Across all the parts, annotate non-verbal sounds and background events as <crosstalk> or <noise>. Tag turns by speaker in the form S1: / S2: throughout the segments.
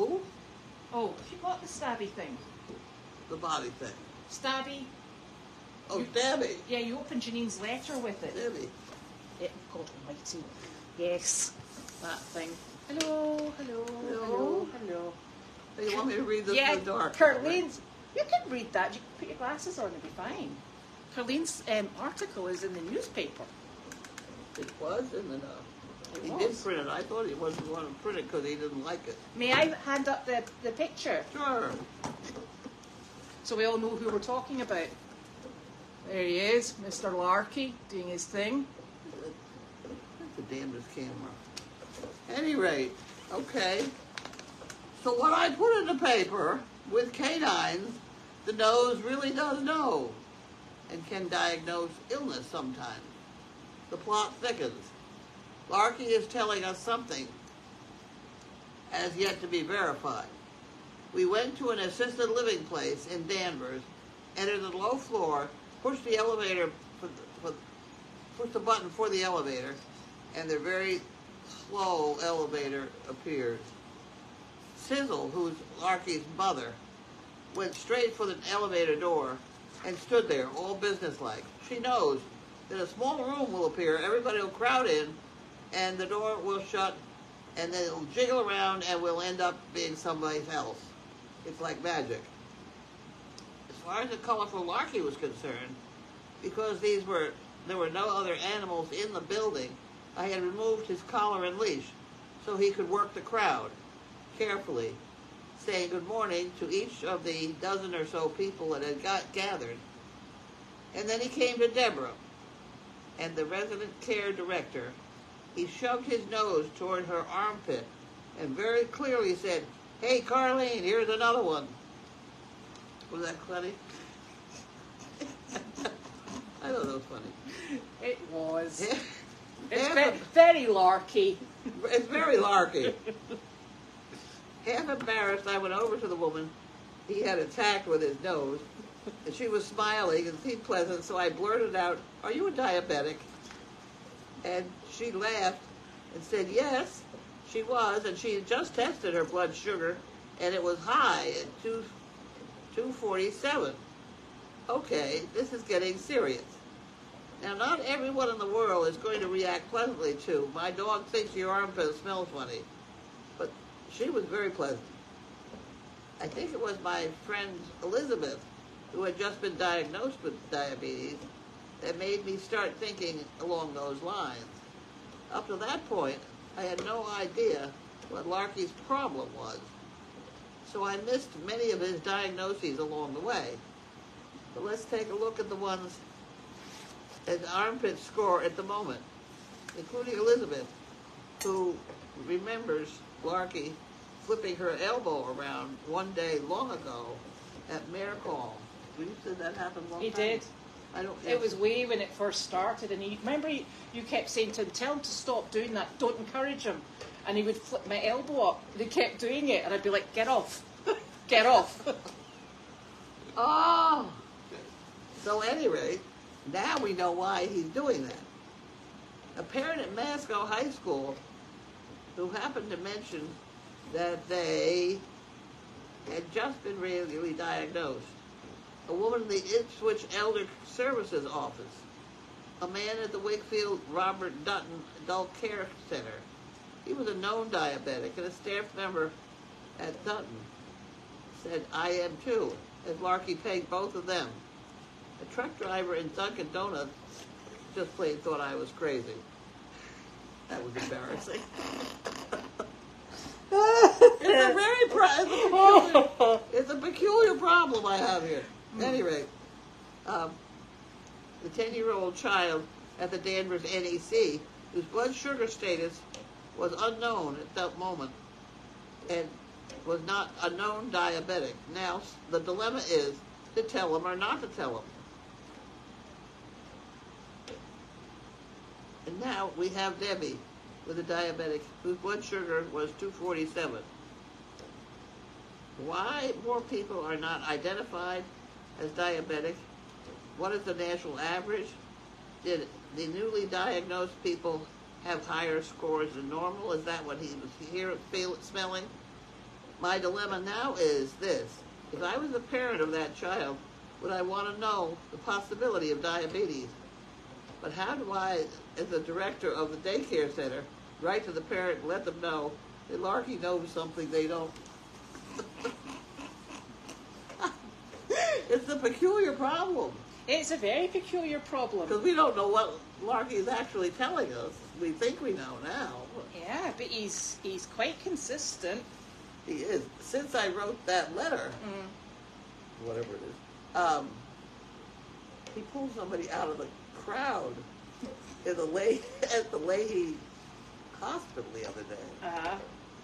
S1: Who?
S2: Oh, you got the stabby thing.
S1: The body thing.
S2: Stabby.
S1: Oh,
S2: You-
S1: Debbie.
S2: Yeah, you opened Janine's letter with it.
S1: Debbie.
S2: it God almighty. Yes. That thing. Hello, hello, hello,
S1: Hello.
S2: hello.
S1: You want me to read this
S2: yeah,
S1: in the dark?
S2: Carlene's. You can read that. You can put your glasses on and be fine. Carlene's um, article is in the newspaper.
S1: It was in the He did print it. I thought he wasn't going to print it because he didn't like it.
S2: May I hand up the, the picture
S1: Sure.
S2: so we all know who we're talking about? There he is, Mr. Larky, doing his thing.
S1: That's the damnedest camera. Any rate, okay. So what I put in the paper with canines, the nose really does know and can diagnose illness sometimes. The plot thickens. Larky is telling us something as yet to be verified. We went to an assisted living place in Danvers, entered the low floor, pushed the elevator, pushed the button for the elevator, and the very slow elevator appeared. Sizzle, who's Larky's mother, went straight for the elevator door and stood there, all businesslike. She knows that a small room will appear, everybody will crowd in, and the door will shut, and then it'll jiggle around, and we'll end up being someplace else. It's like magic. As far as the colorful Larky was concerned, because these were there were no other animals in the building, I had removed his collar and leash so he could work the crowd carefully, saying good morning to each of the dozen or so people that had got gathered. And then he came to Deborah and the resident care director. He shoved his nose toward her armpit and very clearly said, Hey, Carlene, here's another one. Was that funny? <laughs> I thought that was funny.
S2: It was. <laughs> It's ve- very larky.
S1: It's very larky. Half embarrassed, I went over to the woman he had attacked with his nose, and she was smiling and seemed pleasant, so I blurted out, Are you a diabetic? And she laughed and said, Yes, she was, and she had just tested her blood sugar, and it was high at 2, 247. Okay, this is getting serious. Now, not everyone in the world is going to react pleasantly to, my dog thinks your armpit smells funny. But she was very pleasant. I think it was my friend Elizabeth, who had just been diagnosed with diabetes, that made me start thinking along those lines. Up to that point, I had no idea what Larky's problem was. So I missed many of his diagnoses along the way. But let's take a look at the ones as armpit score at the moment, including Elizabeth, who remembers Larky flipping her elbow around one day long ago at Mare Call. You said that happened long
S2: He
S1: time?
S2: did.
S1: I don't.
S2: It was way when it first started, and he remember you, you kept saying to him, "Tell him to stop doing that. Don't encourage him." And he would flip my elbow up. And he kept doing it, and I'd be like, "Get off, <laughs> get off."
S1: Oh. <laughs> So anyway, now we know why he's doing that. A parent at Masco High School who happened to mention that they had just been regularly diagnosed. A woman in the Ipswich Elder Services office. A man at the Wakefield Robert Dutton Adult Care Center. He was a known diabetic and a staff member at Dutton said, I am too, as Larky pegged both of them. A truck driver in Dunkin' Donuts just plain thought I was crazy. That was embarrassing. it's a very pro- it's, a peculiar, it's a peculiar problem I have here. At any rate, um, the 10-year-old child at the Danvers NEC, whose blood sugar status was unknown at that moment, and was not a known diabetic. Now, the dilemma is to tell him or not to tell him. And now we have Debbie with a diabetic whose blood sugar was 247. Why more people are not identified as diabetic? What is the national average? Did the newly diagnosed people have higher scores than normal? Is that what he was here feel, smelling? my dilemma now is this. If I was a parent of that child, would I want to know the possibility of diabetes? But how do I, as the director of the daycare center, write to the parent and let them know that Larky knows something they don't? <laughs> it's a peculiar problem
S2: It's a very peculiar problem.
S1: because we don't know what Larky is actually telling us. We think we know now.
S2: Yeah, but he's he's quite consistent.
S1: He is. Since I wrote that letter,
S2: Mm.
S1: whatever it is, um, he pulled somebody out of the crowd in the lay <laughs> at the Lahey Hospital the other day.
S2: Uh,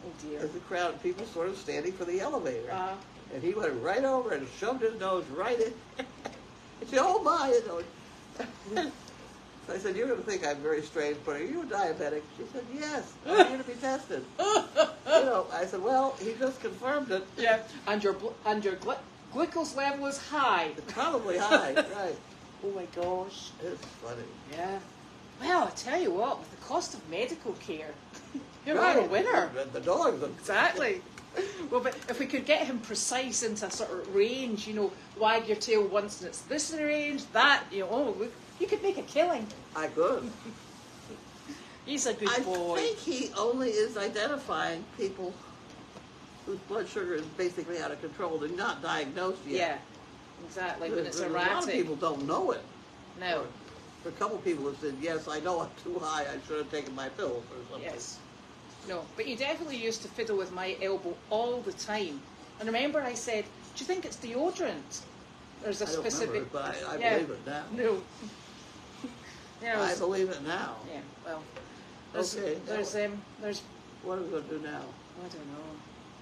S2: oh dear.
S1: There's a crowd of people sort of standing for the elevator,
S2: Uh,
S1: and he went right over and shoved his nose right in. <laughs> she, oh my, you know. So <laughs> I said, you're going to think I'm very strange, but are you a diabetic? She said, yes, I'm here to be tested. <laughs> you know, I said, well, he just confirmed it.
S2: yeah, and your and your glu- glucose level is high.
S1: It's probably high, <laughs> right.
S2: Oh my gosh.
S1: It's funny.
S2: Yeah. Well, I tell you what, with the cost of medical care, you're
S1: Right.
S2: a winner.
S1: The, the dogs.
S2: Exactly. <laughs> Well, but if we could get him precise into a sort of range, you know, wag your tail once and it's this range, that, you know, oh, look, you could make a killing.
S1: I could. <laughs>
S2: He's a good
S1: I
S2: boy.
S1: think he only is identifying people whose blood sugar is basically out of control. They're not diagnosed yet.
S2: Yeah, exactly. When it's
S1: There's A lot of people don't know it.
S2: No.
S1: Are a couple people have said, yes, I know I'm too high. I should have taken my pills or something.
S2: Yes. No, but he definitely used to fiddle with my elbow all the time. And remember, I said, "Do you think it's deodorant?" There's a
S1: I don't
S2: specific.
S1: remember, but I, I
S2: Yeah.
S1: believe it now. <laughs>
S2: No. <laughs> yeah, it
S1: I believe it now.
S2: yeah. Well, there's,
S1: Okay,
S2: there's um, there's
S1: What are we going to do now?
S2: I don't know.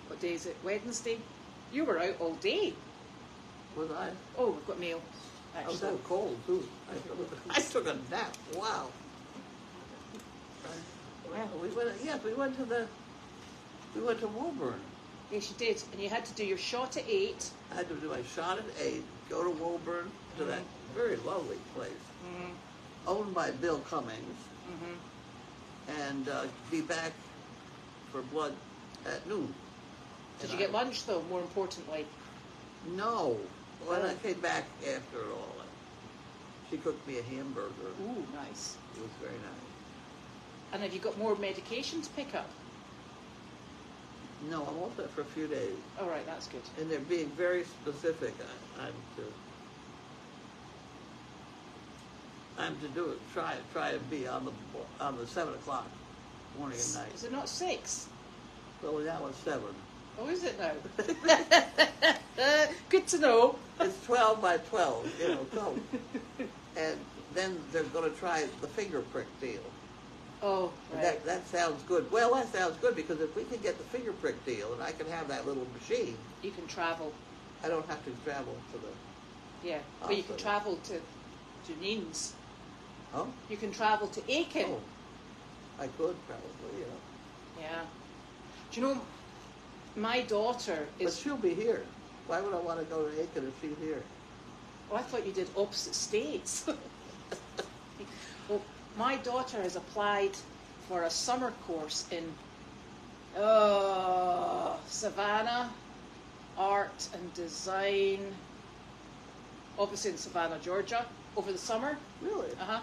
S2: What day is it? Wednesday. You were out all day.
S1: Was I?
S2: Oh, we've got mail.
S1: I was
S2: Actually,
S1: so cold too. I took, I took a nap. Wow. <laughs> Well, we went. Yes, we went to the. We went to Woburn.
S2: yes, you did, and you had to do your shot at eight.
S1: I had to do my shot at eight. Go to Woburn to that very lovely place,
S2: Mm-hmm.
S1: owned by Bill Cummings,
S2: Mm-hmm.
S1: and uh, be back for blood at noon.
S2: Did
S1: And
S2: you get lunch though? More importantly.
S1: No. When I
S2: Oh.
S1: came back after all, she cooked me a hamburger.
S2: Ooh, nice.
S1: It was very nice.
S2: And have you got more medication to pick up?
S1: No, I'm all set for a few days.
S2: All right, that's good.
S1: And they're being very specific. I, I'm to, I'm to do it. Try try to be on the on the seven o'clock morning and night.
S2: Is it not six?
S1: Well, that was seven.
S2: Oh, is it now? <laughs> good to know.
S1: It's twelve by twelve. You know, so. and then they're going to try the finger prick deal.
S2: Oh, right.
S1: That that sounds good. Well, that sounds good because if we can get the finger prick deal, and I can have that little machine,
S2: You can travel.
S1: I don't have to travel to the.
S2: Yeah, but you can
S1: Awesome.
S2: travel to Janine's.
S1: Oh,
S2: You can travel to Aiken.
S1: oh, I could probably, you know.
S2: Yeah. Do you know, my daughter
S1: But
S2: is.
S1: she'll be here. Why would I want to go to Aiken if she's here?
S2: Oh, I thought you did opposite states. <laughs> <laughs> my daughter has applied for a summer course in uh, Savannah, art and design, obviously in Savannah, Georgia, over the summer.
S1: Really?
S2: Uh huh.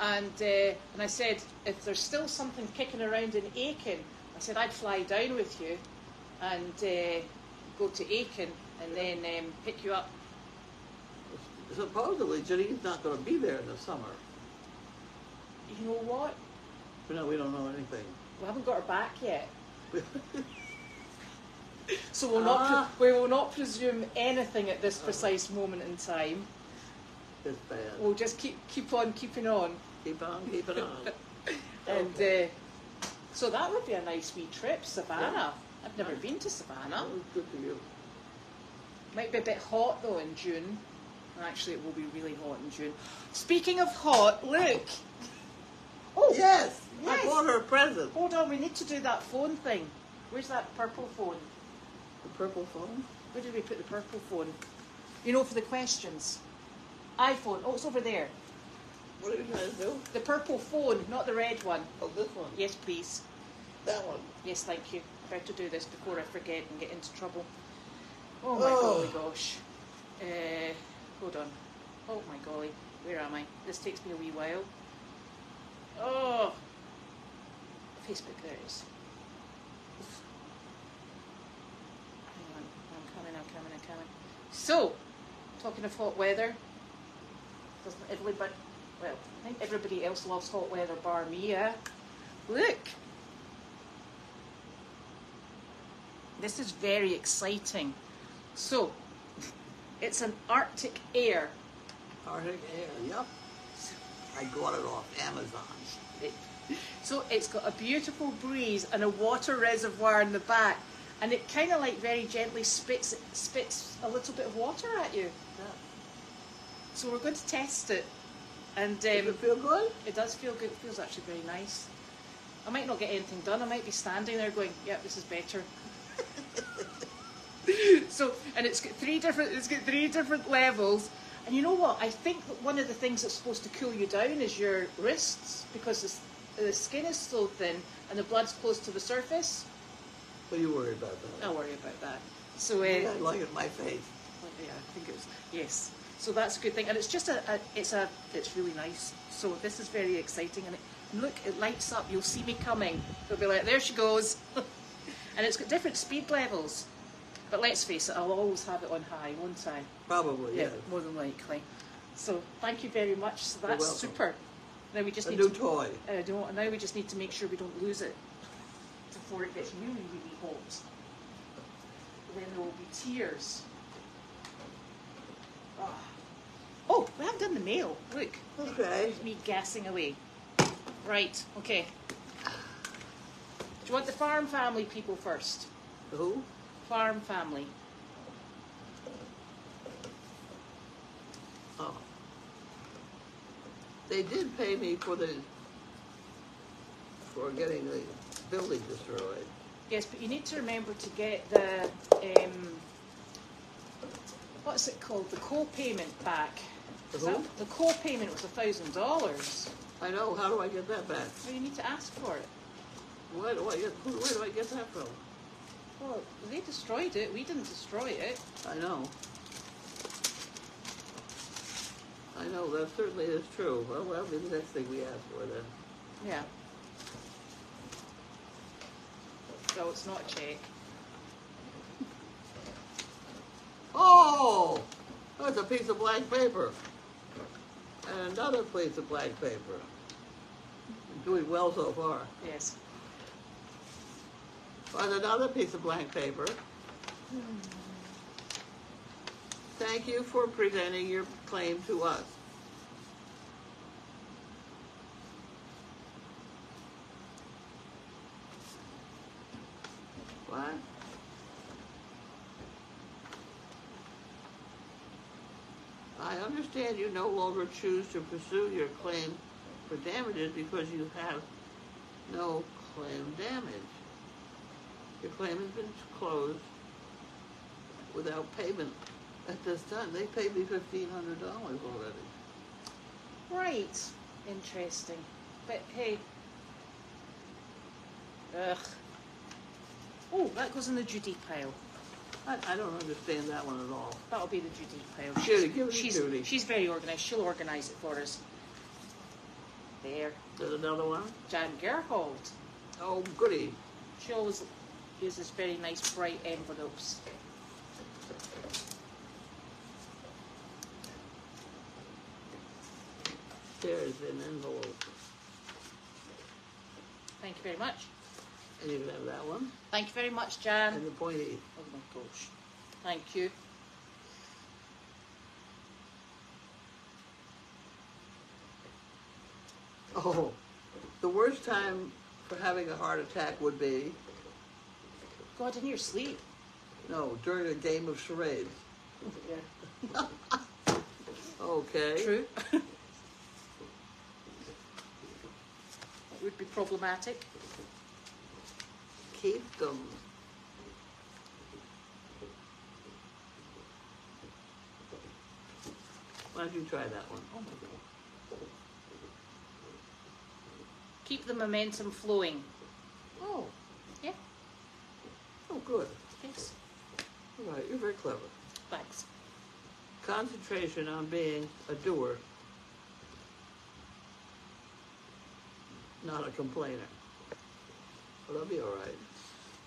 S2: And uh, and I said, if there's still something kicking around in Aiken, I said I'd fly down with you, and uh, go to Aiken, and then um, pick you up.
S1: Supposedly, Janine's not going to be there in the summer.
S2: You know what?
S1: But no, we don't know anything.
S2: We haven't got her back yet, <laughs> so we'll not
S1: Ah.
S2: pre- we will not presume anything at this precise moment in time.
S1: it's bad.
S2: We'll just keep keep on keeping on,
S1: Keep on, keep it on. <laughs>
S2: and
S1: Okay.
S2: uh, so that would be a nice wee trip, Savannah. I've never been to Savannah.
S1: Was good for you.
S2: Might be a bit hot though in June. Actually, it will be really hot in June. Speaking of hot, look. Oh,
S1: Yes,
S2: Yes.
S1: I bought her a present.
S2: hold on. We need to do that phone thing. Where's that purple phone?
S1: The purple phone.
S2: Where did we put the purple phone? You know, for the questions. iPhone. Oh, it's over there.
S1: What are you trying to do?
S2: The purple phone, not the red one.
S1: Oh, this one.
S2: Yes, please.
S1: That one.
S2: Yes, thank you. I better do this before I forget and get into trouble. Oh my
S1: Oh.
S2: golly gosh. Uh, hold on. Oh my golly. Where am I? This takes me a wee while. Oh. Facebook, there it is. Hang on. I'm coming, I'm coming, I'm coming. So, talking of hot weather, doesn't everybody, well, I think everybody else loves hot weather bar me, yeah? Look! This is very exciting. So, it's an Arctic Air.
S1: Arctic Air, yep. I got it off Amazon.
S2: So it's got a beautiful breeze and a water reservoir in the back, and it kind of like very gently spits spits a little bit of water at you. So we're going to test it, and
S1: Does
S2: um,
S1: it feel good?
S2: it does feel good. It feels actually very nice. I might not get anything done. I might be standing there going, "Yep, this is better." <laughs> so, and it's got three different. It's got three different levels. And you know what? I think that one of the things that's supposed to cool you down is your wrists because the, skin is so thin and the blood's close to the surface.
S1: What are you worried about that?
S2: Don't worry about that. So, uh,
S1: I like it in my face.
S2: yeah, I think it's yes. So that's a good thing, and it's just a, a it's a it's really nice. So this is very exciting, and it, look, it lights up. You'll see me coming. They'll be like, there she goes, <laughs> and it's got different speed levels. But let's face it, I'll always have it on high, won't I?
S1: Probably,
S2: Yeah, more than likely. So thank you very much. So that's
S1: welcome.
S2: super. Now we just
S1: A
S2: need
S1: new
S2: to,
S1: toy.
S2: uh, don't, now we just need to make sure we don't lose it before it gets really, really hot. Then there will be tears. Ah. Oh, we haven't done the mail. Look,
S1: Okay.
S2: me gassing away. Right, okay. Do you want the farm family people first?
S1: Who?
S2: Farm family.
S1: Oh. They did pay me for the, for getting the building destroyed.
S2: Yes, but you need to remember to get the um, what's it called? The co-payment back.
S1: The
S2: Is that- the co-payment was a thousand dollars.
S1: I know, how do I get that back?
S2: Well, you need to ask for it.
S1: Where do I get, who, where do I get that from?
S2: Well, they destroyed it. We didn't destroy it.
S1: I know. I know, that certainly is true. Well, that'll be the next thing we ask for then.
S2: Yeah. So it's not a check.
S1: Oh! That's a piece of blank paper. And another piece of blank paper. Doing well so far.
S2: Yes.
S1: And another piece of blank paper. Hmm. Thank you for presenting your claim to us. What? I understand you no longer choose to pursue your claim for damages because you have no claim damage. Your claim has been closed without payment at this time. They paid me fifteen hundred dollars already.
S2: Right. Interesting. But hey. Ugh. Oh, that goes in the Judy pile.
S1: I, I don't understand that one at all.
S2: That'll be the Judy pile.
S1: Judy, give it to
S2: she's,
S1: Judy.
S2: She's very organised. She'll organise it for us. There.
S1: There's another one.
S2: Jan Gerhold.
S1: Oh, goody.
S2: She always uses very nice bright envelopes.
S1: There's an envelope.
S2: Thank you very much.
S1: And you can have that one.
S2: Thank you very much, Jan.
S1: And the pointy.
S2: Oh my gosh. Thank you.
S1: Oh, the worst time for having a heart attack would be,
S2: God, in your sleep.
S1: no, during a game of charades.
S2: Yeah. <laughs>
S1: Okay.
S2: True. <laughs> would be problematic.
S1: Keep them. Why don't you try that one?
S2: Oh my God. Keep the momentum flowing.
S1: Oh,
S2: Yeah.
S1: Oh, good.
S2: Thanks.
S1: All right, you're very clever.
S2: Thanks.
S1: Concentration on being a doer, not a complainer. Well, that'll be all right.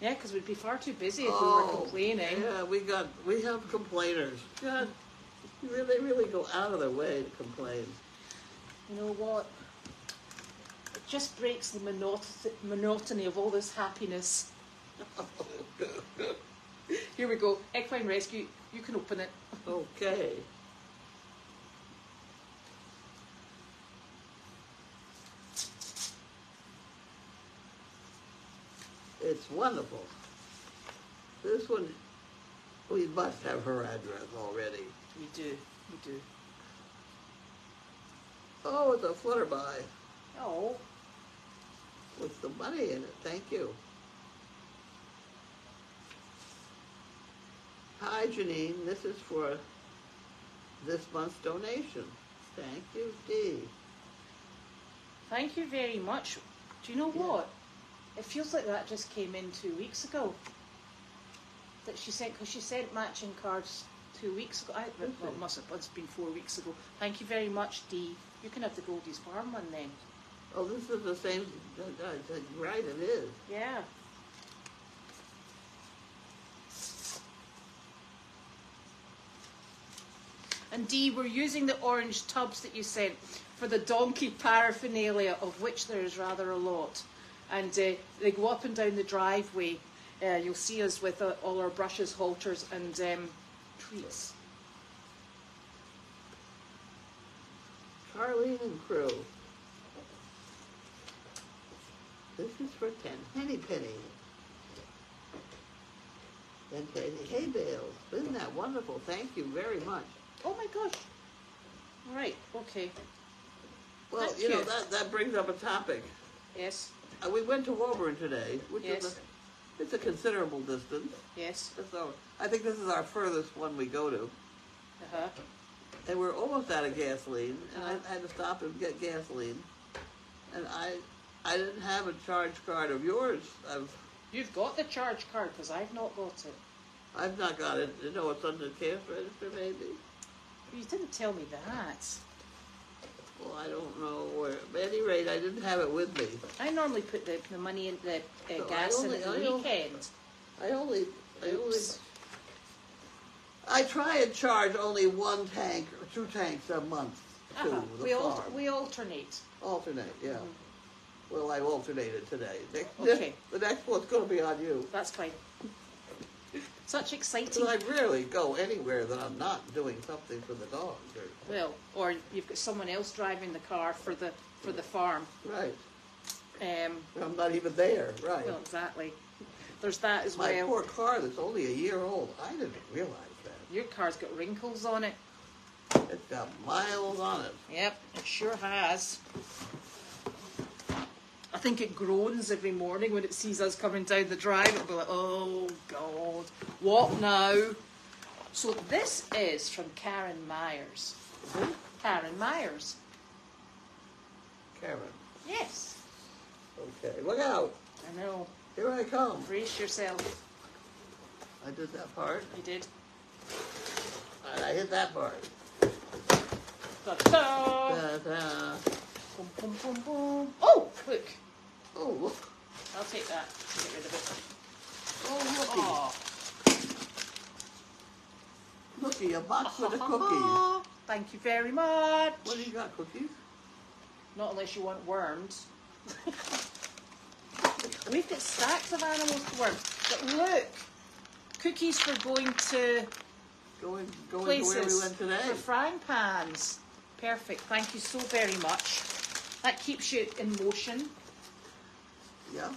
S2: Yeah, because we'd be far too busy if we
S1: Oh,
S2: were complaining.
S1: Yeah, we got, we have complainers. God, really- they really go out of their way to complain.
S2: You know what? It just breaks the monot- monotony of all this happiness. <laughs> Here we go. Equine Rescue, you can open it.
S1: Okay. It's wonderful. This one, we must have her address already.
S2: We do, we do.
S1: Oh, it's a flutterby
S2: Oh,
S1: with the money in it. Thank you. Hi, Janine. This is for this month's donation. Thank you, Dee.
S2: thank you very much. Do you know
S1: Yeah.
S2: what? It feels like that just came in two weeks ago. That she sent, because she sent matching cards two weeks ago. I, well, it must have it's been four weeks ago. Thank you very much, Dee. You can have the Goldy's Farm one then.
S1: Oh, this is the same. uh, uh, uh, Right, it is.
S2: Yeah. And Dee, we're using the orange tubs that you sent for the donkey paraphernalia, of which there is rather a lot. And uh, they go up and down the driveway. Uh, you'll see us with uh, all our brushes, halters, and um, treats.
S1: Carlene and crew. This is for ten penny penny. Ten penny hay bales. Isn't that wonderful? Thank you very much.
S2: Oh my gosh. Right, okay.
S1: Well,
S2: That's
S1: you know that that brings up a topic.
S2: Yes,
S1: Uh, we went to Woburn today, which
S2: Yes.
S1: is a, it's a considerable distance.
S2: yes.
S1: So I think this is our furthest one we go to,
S2: Uh-huh.
S1: and we're almost out of gasoline, and
S2: Uh-huh.
S1: I had to stop and get gasoline, and I I didn't have a charge card of yours. I've
S2: You've got the charge card because I've not got it.
S1: I've not got it. You know, it's on the cash register, maybe.
S2: You didn't tell me that.
S1: Well, I don't know where. At any rate, I didn't have it with me.
S2: I normally put the, the money in the uh,
S1: I
S2: gas in
S1: only-
S2: at the
S1: I don't-
S2: weekend.
S1: I only, I only,
S2: Oops.
S1: I try and charge only one tank or two tanks a month
S2: Uh-huh.
S1: the
S2: We, al-
S1: farm.
S2: we alternate.
S1: Alternate, yeah.
S2: Mhm.
S1: Well, I alternated today. Next,
S2: Okay. <laughs>
S1: The next one's going to be on you.
S2: That's fine. Such exciting.
S1: I rarely go anywhere that I'm not doing something for the dogs. Or,
S2: Well, or you've got someone else driving the car for the for the farm.
S1: right.
S2: Um,
S1: I'm not even there. Right.
S2: well, exactly. There's that as
S1: My
S2: well.
S1: My poor car that's only a year old. I didn't realize that.
S2: Your car's got wrinkles on it.
S1: It's got miles on it.
S2: Yep, it sure has. I think it groans every morning when it sees us coming down the drive. It'll be like, oh God, what now? So this is from Karen Myers.
S1: Who?
S2: Karen Myers.
S1: Karen.
S2: Yes,
S1: Okay, look out.
S2: I know.
S1: Here I come.
S2: Brace yourself.
S1: I did that part.
S2: You did.
S1: And I hit that part.
S2: Ta-da!
S1: Da-da.
S2: Boom, boom, boom, boom. Oh,
S1: oh look. Oh.
S2: I'll take that. Get rid of it.
S1: Oh, looky.
S2: Oh.
S1: Looky, a box with a cookie.
S2: Thank you very much.
S1: What do you got, cookies?
S2: Not unless you want worms. <laughs> We've got stacks of animals to worm. But look, cookies for going to
S1: Going, going
S2: places
S1: to where we went today.
S2: for frying pans. Perfect. Thank you so very much. That keeps you in motion.
S1: Yeah.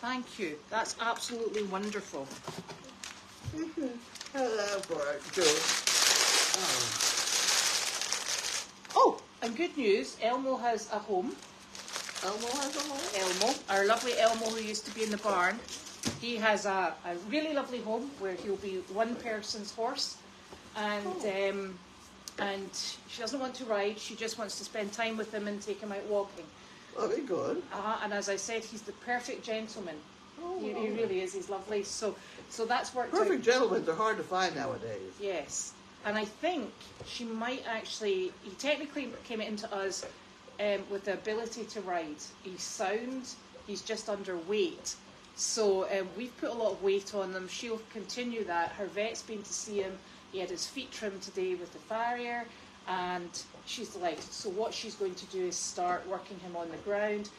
S2: Thank you. That's absolutely wonderful.
S1: Had that part too. Oh,
S2: Oh, and good news, Elmo has a home.
S1: Elmo has a home.
S2: Elmo, our lovely Elmo who used to be in the barn. He has a, a really lovely home where he'll be one person's horse, and
S1: Oh.
S2: um, and she doesn't want to ride. She just wants to spend time with him and take him out walking.
S1: Be good.
S2: Uh, and as I said, he's the perfect gentleman.
S1: Oh,
S2: He, he really is. He's lovely. So, so that's worked out.
S1: Perfect gentlemen are hard to find nowadays.
S2: Yes, and I think she might actually. He technically came into us um, with the ability to ride. He's sound. He's just underweight. So um, we've put a lot of weight on them. She'll continue that. Her vet's been to see him. He had his feet trimmed today with the farrier, and she's delighted. So what she's going to do is start working him on the ground,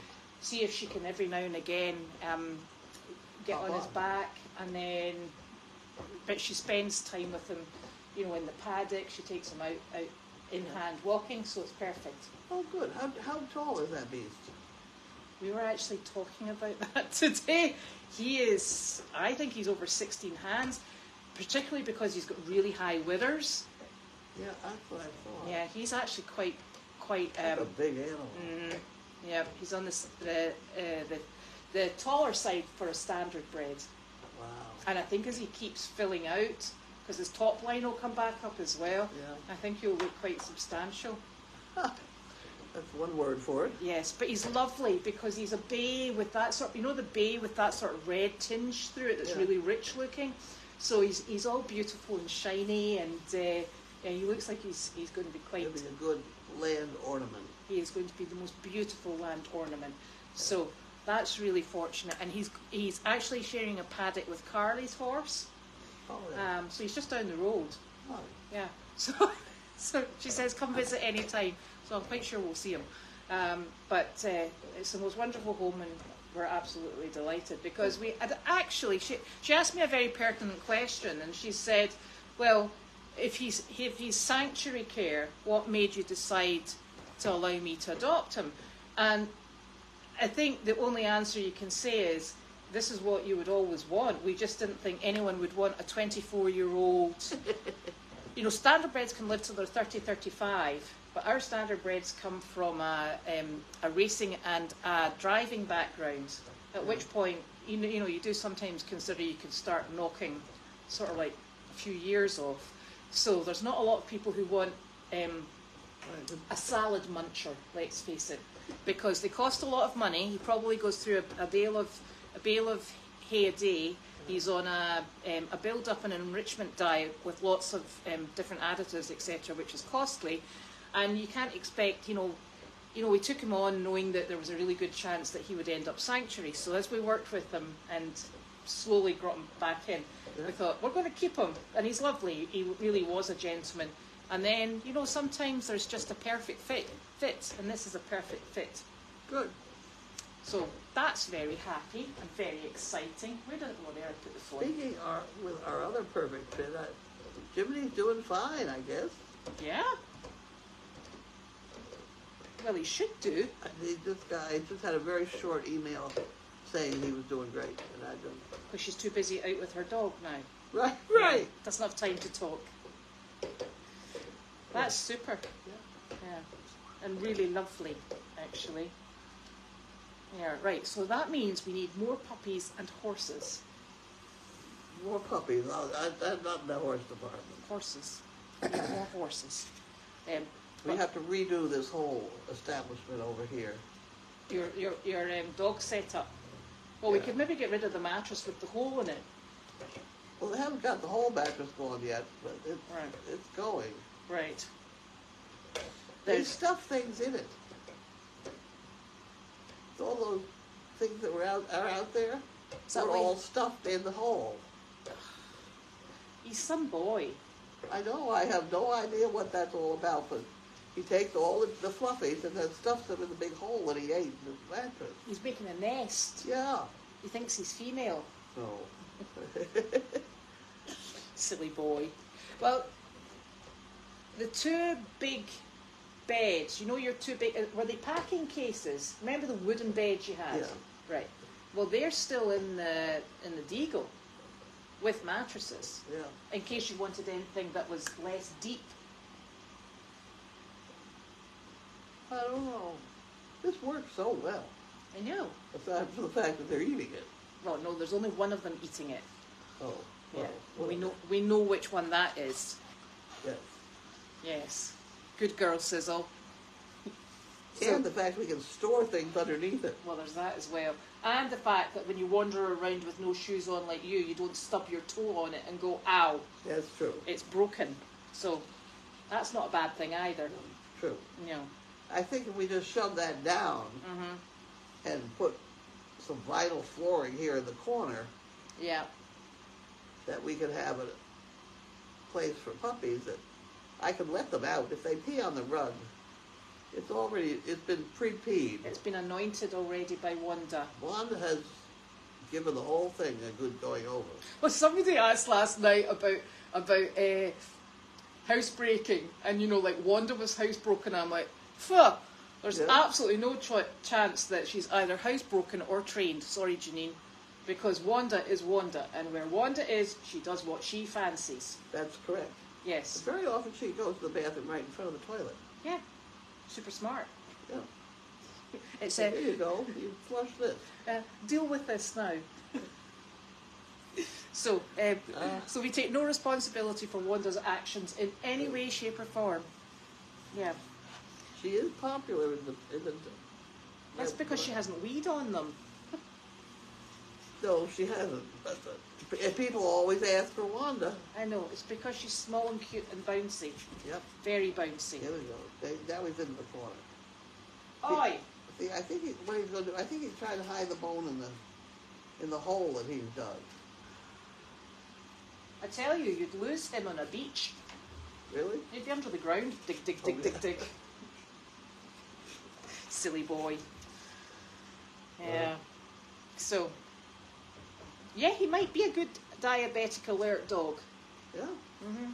S2: see if she can every now and again um, get on his back, and then but she spends time with him, you know, in the paddock. She takes him out, out in hand walking, so it's perfect.
S1: Oh, good. How, how tall is that beast?
S2: We were actually talking about <laughs> that today. He is, I think he's over 16 hands, particularly because he's got really high withers.
S1: Yeah, that's what I thought.
S2: Yeah, he's actually quite, quite. Um,
S1: a big animal.
S2: mm, yeah, he's on this, the, uh, the the taller side for a standard bred.
S1: Wow.
S2: And I think as he keeps filling out, because his top line will come back up as well,
S1: Yeah.
S2: I think he'll look quite substantial. <laughs>
S1: That's one word for it.
S2: Yes, but he's lovely because he's a bay with that sort. You know the bay with that sort of red tinge through it that's
S1: Yeah.
S2: really rich looking. So he's he's all beautiful and shiny, and uh, yeah, he looks like he's he's going to be quite.
S1: It'd be a good land ornament.
S2: He is going to be the most beautiful land ornament. So that's really fortunate, and he's he's actually sharing a paddock with Carly's horse.
S1: Oh, yeah.
S2: Um, so he's just down the road.
S1: Oh,
S2: Yeah. <laughs> So, so she says, come visit any time. So I'm quite sure we'll see him. Um, but uh, it's the most wonderful home, and we're absolutely delighted because we had actually she she asked me a very pertinent question, and she said, "Well, if he's if he's sanctuary care, what made you decide to allow me to adopt him?" And I think the only answer you can say is. This is what you would always want. We just didn't think anyone would want a 24 year old <laughs> you know, standard breds can live till they're 30, 35, but our standard breds come from a, um, a racing and a driving background, at which point, you know, you know, you do sometimes consider you can start knocking sort of like a few years off. So there's not a lot of people who want um, a salad muncher, let's face it, because they cost a lot of money. He probably goes through a, a bale of a bale of hay a day. He's on a um, a build up and enrichment diet with lots of um, different additives, etc., which is costly, and you can't expect, you know. You know, we took him on knowing that there was a really good chance that he would end up sanctuary. So as we worked with him and slowly brought him back in, we thought we're going to keep him, and he's lovely. He really was a gentleman. And then, you know, sometimes there's just a perfect fit, fit, and this is a perfect fit.
S1: Good.
S2: So that's very happy and very exciting. Where did oh there I put the phone?
S1: Speaking our, with our other perfect fit, I, Jiminy's doing fine, I guess.
S2: Yeah. Well, he should do.
S1: I- He just had a very short email saying he was doing great, and I don't.
S2: Because she's too busy out with her dog now.
S1: Right,
S2: Yeah,
S1: right.
S2: doesn't have time to talk. That's super.
S1: Yeah.
S2: Yeah. And really lovely, actually. Yeah, right. So that means we need more puppies and horses.
S1: More puppies. Oh, I, I'm not in the horse department.
S2: Horses. More horses. Um,
S1: We have to redo this whole establishment over here.
S2: your your your um, dog setup. Well, we
S1: Yeah.
S2: could maybe get rid of the mattress with the hole in it.
S1: Well, they haven't got the whole mattress going yet, but it,
S2: Right.
S1: it's going.
S2: Right.
S1: They
S2: There's
S1: stuff things in it. All those things that were out are out there.
S2: Is that
S1: They're
S2: what you-
S1: all stuffed in the hole.
S2: he's some boy.
S1: I know. I have no idea what that's all about, but he takes all the, the fluffies and then stuffs them in the big hole that he ate in his mattress.
S2: He's making a nest.
S1: Yeah.
S2: He thinks he's female.
S1: So. <laughs>
S2: Silly boy. Well, the two big beds, you know your two big, uh, were they packing cases? Remember the wooden beds you had?
S1: Yeah.
S2: Right. Well, they're still in the in the Deagle with mattresses
S1: yeah.
S2: in case you wanted anything that was less deep.
S1: I don't know. This works so well.
S2: I know.
S1: Aside from the fact that they're eating it.
S2: Well, no, there's only one of them eating it.
S1: Oh.
S2: Yeah.
S1: well,
S2: We know we know which one that is.
S1: Yes.
S2: Yes. Good girl, Sizzle. So- <laughs>
S1: and the fact we can store things underneath it.
S2: Well, there's that as well. And the fact that when you wander around with no shoes on like you, you don't stub your toe on it and go, ow,
S1: That's true.
S2: it's broken. So that's not a bad thing either.
S1: True.
S2: You know.
S1: I think if we just shove that down
S2: hmm
S1: and put some vinyl flooring here in the corner,
S2: Yeah.
S1: that we could have a place for puppies that I could let them out if they pee on the rug. It's already it's been pre-peed.
S2: It's been anointed already by Wanda.
S1: Wanda has given the whole thing a good going over.
S2: Well, somebody asked last night about about uh, housebreaking, and you know, like Wanda was housebroken. I'm like, fuh. There's
S1: Yeah.
S2: absolutely no ch- chance that she's either housebroken or trained. Sorry, Janine, because Wanda is Wanda, and where Wanda is, she does what she fancies.
S1: That's correct.
S2: Yes.
S1: Very often she goes to the bathroom right in front of the toilet.
S2: Yeah. Super smart.
S1: Yeah. <laughs>
S2: It's
S1: There
S2: a
S1: you go. You flush this.
S2: uh, deal with this now. <laughs> so, um,
S1: Ah.
S2: so we take no responsibility for Wanda's actions in any way, shape, or form. Yeah.
S1: She is popular in the in the.
S2: That's because she hasn't weed on them.
S1: No, she hasn't. But people always ask for Wanda.
S2: I know, it's because she's small and cute and bouncy.
S1: Yep.
S2: Very bouncy.
S1: There we go. They, now he's in the corner.
S2: Oi!
S1: See, I think he, what he's going to do, I think he's trying to hide the bone in the in the hole that he's dug.
S2: I tell you, you'd lose him on a beach.
S1: Really?
S2: He'd be under the ground. Dig, dig, dig,
S1: Oh,
S2: dig,
S1: yeah.
S2: dig. Silly boy. Yeah. So, yeah, he might be a good diabetic alert dog.
S1: Yeah.
S2: hmm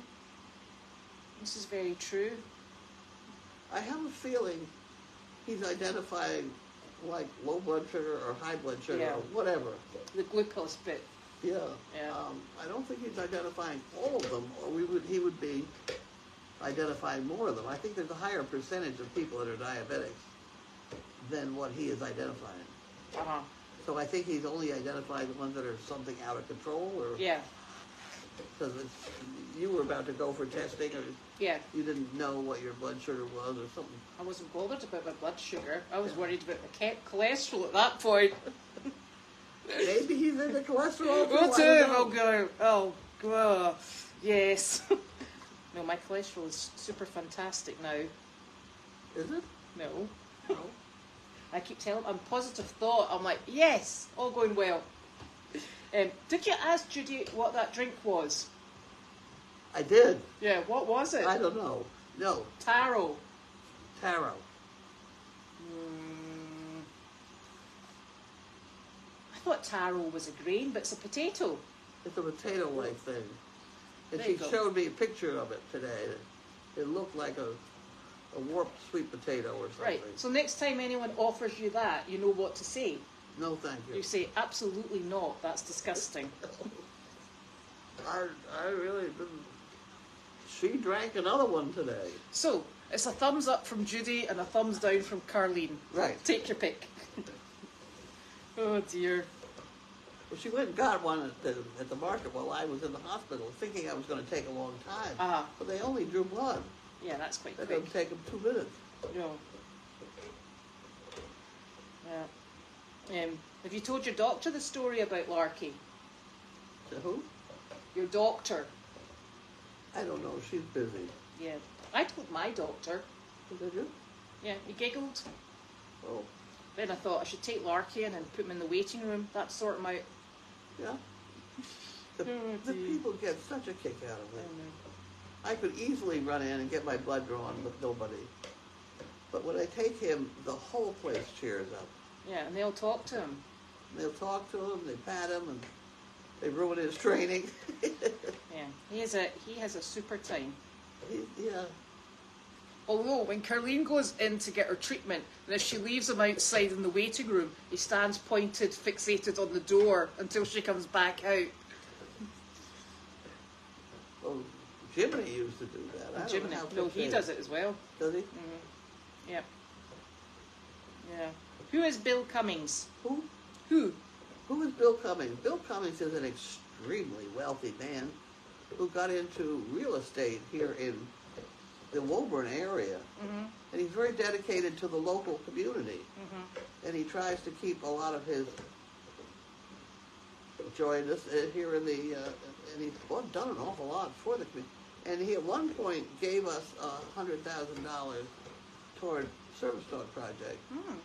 S2: This is very true.
S1: I have a feeling he's identifying like low blood sugar or high blood sugar
S2: Yeah.
S1: or whatever.
S2: The glucose bit.
S1: Yeah.
S2: Yeah.
S1: Um, I don't think he's identifying all of them, or we would he would be identifying more of them. I think there's a higher percentage of people that are diabetics than what he is identifying.
S2: Uh-huh.
S1: So I think he's only identifying the ones that are something out of control, or
S2: Yeah.
S1: because you were about to go for testing, or
S2: Yeah.
S1: you didn't know what your blood sugar was, or something.
S2: I wasn't bothered about my blood sugar. I was worried about my cholesterol at that point. <laughs>
S1: Maybe he's in the cholesterol. too,
S2: We'll
S1: I
S2: do.
S1: don't know.
S2: We'll go. Oh, go. Yes. <laughs> no, my cholesterol is super fantastic now.
S1: Is it?
S2: No.
S1: No.
S2: I keep telling I'm positive thought. I'm like, yes, all going well. Um, did you ask Judy what that drink was?
S1: I did.
S2: Yeah, what was it?
S1: I don't know. No,
S2: Taro.
S1: taro.
S2: Mm. I thought taro was a grain, but it's a potato.
S1: It's a potato-like thing. And
S2: There
S1: she showed me a picture of it today. It looked like a, a warped sweet potato or something.
S2: Right. So next time anyone offers you that, you know what to say.
S1: No, thank you.
S2: You say, absolutely not. That's disgusting. <laughs>
S1: I, I really didn't. She drank another one today.
S2: So it's a thumbs up from Judy and a thumbs down from Carlene.
S1: Right.
S2: Take your pick. <laughs> oh dear.
S1: Well, she went and got one at the, at the market while I was in the hospital, thinking I was going to take a long time.
S2: Uh-huh.
S1: But they only drew blood.
S2: Yeah, that's quite
S1: That
S2: quick.
S1: doesn't take them two minutes.
S2: No. Yeah. Um, have you told your doctor the story about Larky?
S1: To who?
S2: Your doctor.
S1: I don't know. She's busy.
S2: Yeah. I told my doctor.
S1: Did you?
S2: Yeah, he giggled.
S1: Oh,
S2: Then I thought I should take Larky in and put him in the waiting room. That'd sort him out.
S1: yeah. <laughs> The,
S2: Oh,
S1: the
S2: dear.
S1: people get such a kick out of it. I could easily run in and get my blood drawn with nobody. But when I take him, the whole place cheers up.
S2: Yeah, and they'll talk to him.
S1: They'll talk to him, they pat him, and they ruin his training. <laughs>
S2: Yeah, he has a he has a super time.
S1: He, yeah,
S2: Although when Carlene goes in to get her treatment, and if she leaves him outside in the waiting room, he stands pointed, fixated on the door until she comes back out.
S1: well, Jiminy used to do that. I don't
S2: Jiminy,
S1: know how
S2: no, he does it as well.
S1: Does he?
S2: Yeah. Yeah. Who is Bill Cummings?
S1: Who?
S2: Who?
S1: Who is Bill Cummings? Bill Cummings is an extremely wealthy man who got into real estate here in the Woburn area,
S2: Mhm.
S1: and he's very dedicated to the local community.
S2: Mhm.
S1: and he tries to keep a lot of his joined us uh, here in the, uh, and he's well, done an awful lot for the community. And he at one point gave us a hundred thousand dollars toward service dog project,
S2: Mm.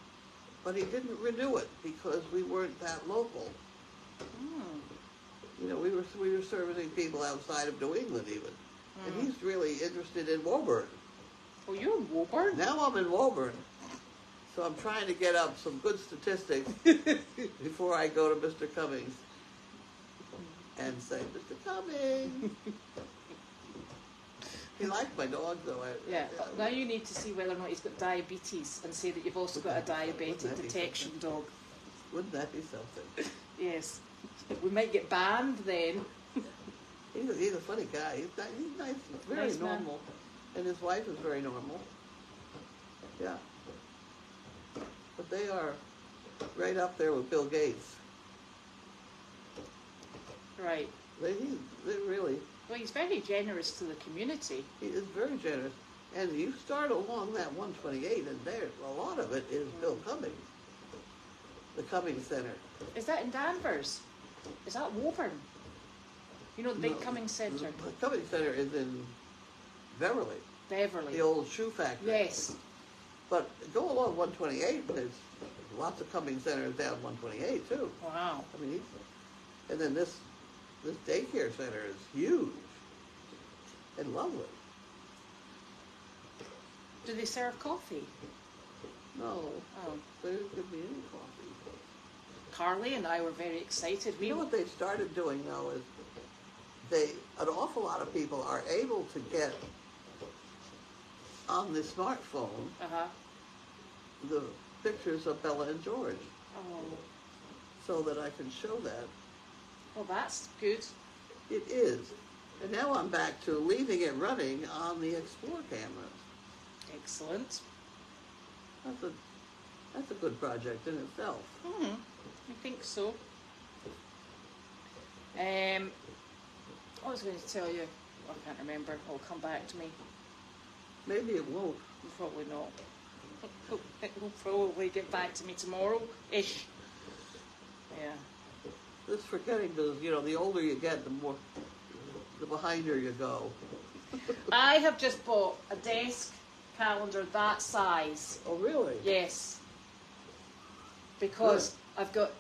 S1: but he didn't renew it because we weren't that local.
S2: Mm.
S1: You know, we were we were servicing people outside of New England even, and he's really interested in Woburn.
S2: Oh, you're in Woburn?
S1: Now I'm in Woburn, so I'm trying to get up some good statistics <laughs> before I go to Mr. Cummings and say, Mr. Cummings. He liked my dog though. I,
S2: Yeah, now you need to see whether or not he's got diabetes and say that you've also got a diabetic
S1: Wouldn't that be
S2: detection dog.
S1: Wouldn't that be something?
S2: Yes. We might get banned then.
S1: He's a, he's a funny guy. He's, ni- he's nice, very
S2: Nice man.
S1: normal, and his wife is very normal. Yeah, but they are right up there with Bill Gates.
S2: Right.
S1: They, he, they really,
S2: Well, he's very generous to the community.
S1: he is very generous. And you start along that 128, and there, a lot of it is Bill Cummings, the Cummings Center.
S2: Is that in Danvers? Is that Woburn? You know, the big
S1: No,
S2: Cummings Centre?
S1: The Cummings Center is in Beverly,
S2: Beverly.
S1: the old shoe factory.
S2: Yes.
S1: But go along 128, there's lots of Cummings Centers down 128 too.
S2: Wow.
S1: I mean, he's, and then this this daycare center is huge and lovely.
S2: Do they serve coffee?
S1: No,
S2: Oh.
S1: there could be any coffee.
S2: Carly and I were very excited. We
S1: You know what they've started doing now is they an awful lot of people are able to get on the smartphone
S2: Uh-huh.
S1: the pictures of Bella and George
S2: Oh.
S1: so that I can show that.
S2: Well, that's good.
S1: It is. And now I'm back to leaving it running on the Explore cameras.
S2: Excellent.
S1: That's a that's a good project in itself.
S2: Hmm. I think so. Um, what was going to tell you? I can't remember. It'll come back to me.
S1: Maybe it won't.
S2: Probably not. <laughs> It will probably get back to me tomorrow ish.
S1: This forgetting because you know the older you get, the more the behinder you go. <laughs>
S2: I have just bought a desk calendar that size.
S1: Oh really?
S2: Yes. Because I've got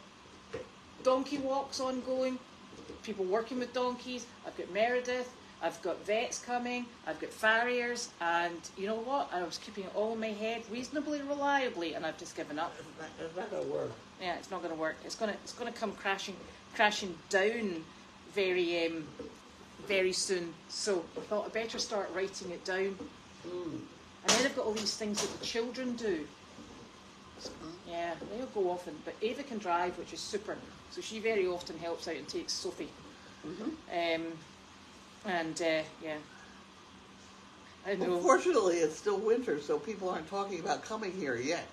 S2: donkey walks ongoing, people working with donkeys, I've got Meredith, I've got vets coming, I've got farriers, and you know what? I was keeping it all in my head reasonably reliably, and I've just given up.
S1: That, is that gonna work?
S2: Yeah, it's not going to work. It's going to it's going to come crashing crashing down very um, very soon. So I thought I'd better start writing it down.
S1: Mm.
S2: And then I've got all these things that the children do. Yeah, they'll go often. But Ava can drive, which is super. So she very often helps out and takes Sophie.
S1: Mhm.
S2: Um, and uh, yeah. I know.
S1: Unfortunately, it's still winter, so people aren't talking about coming here yet.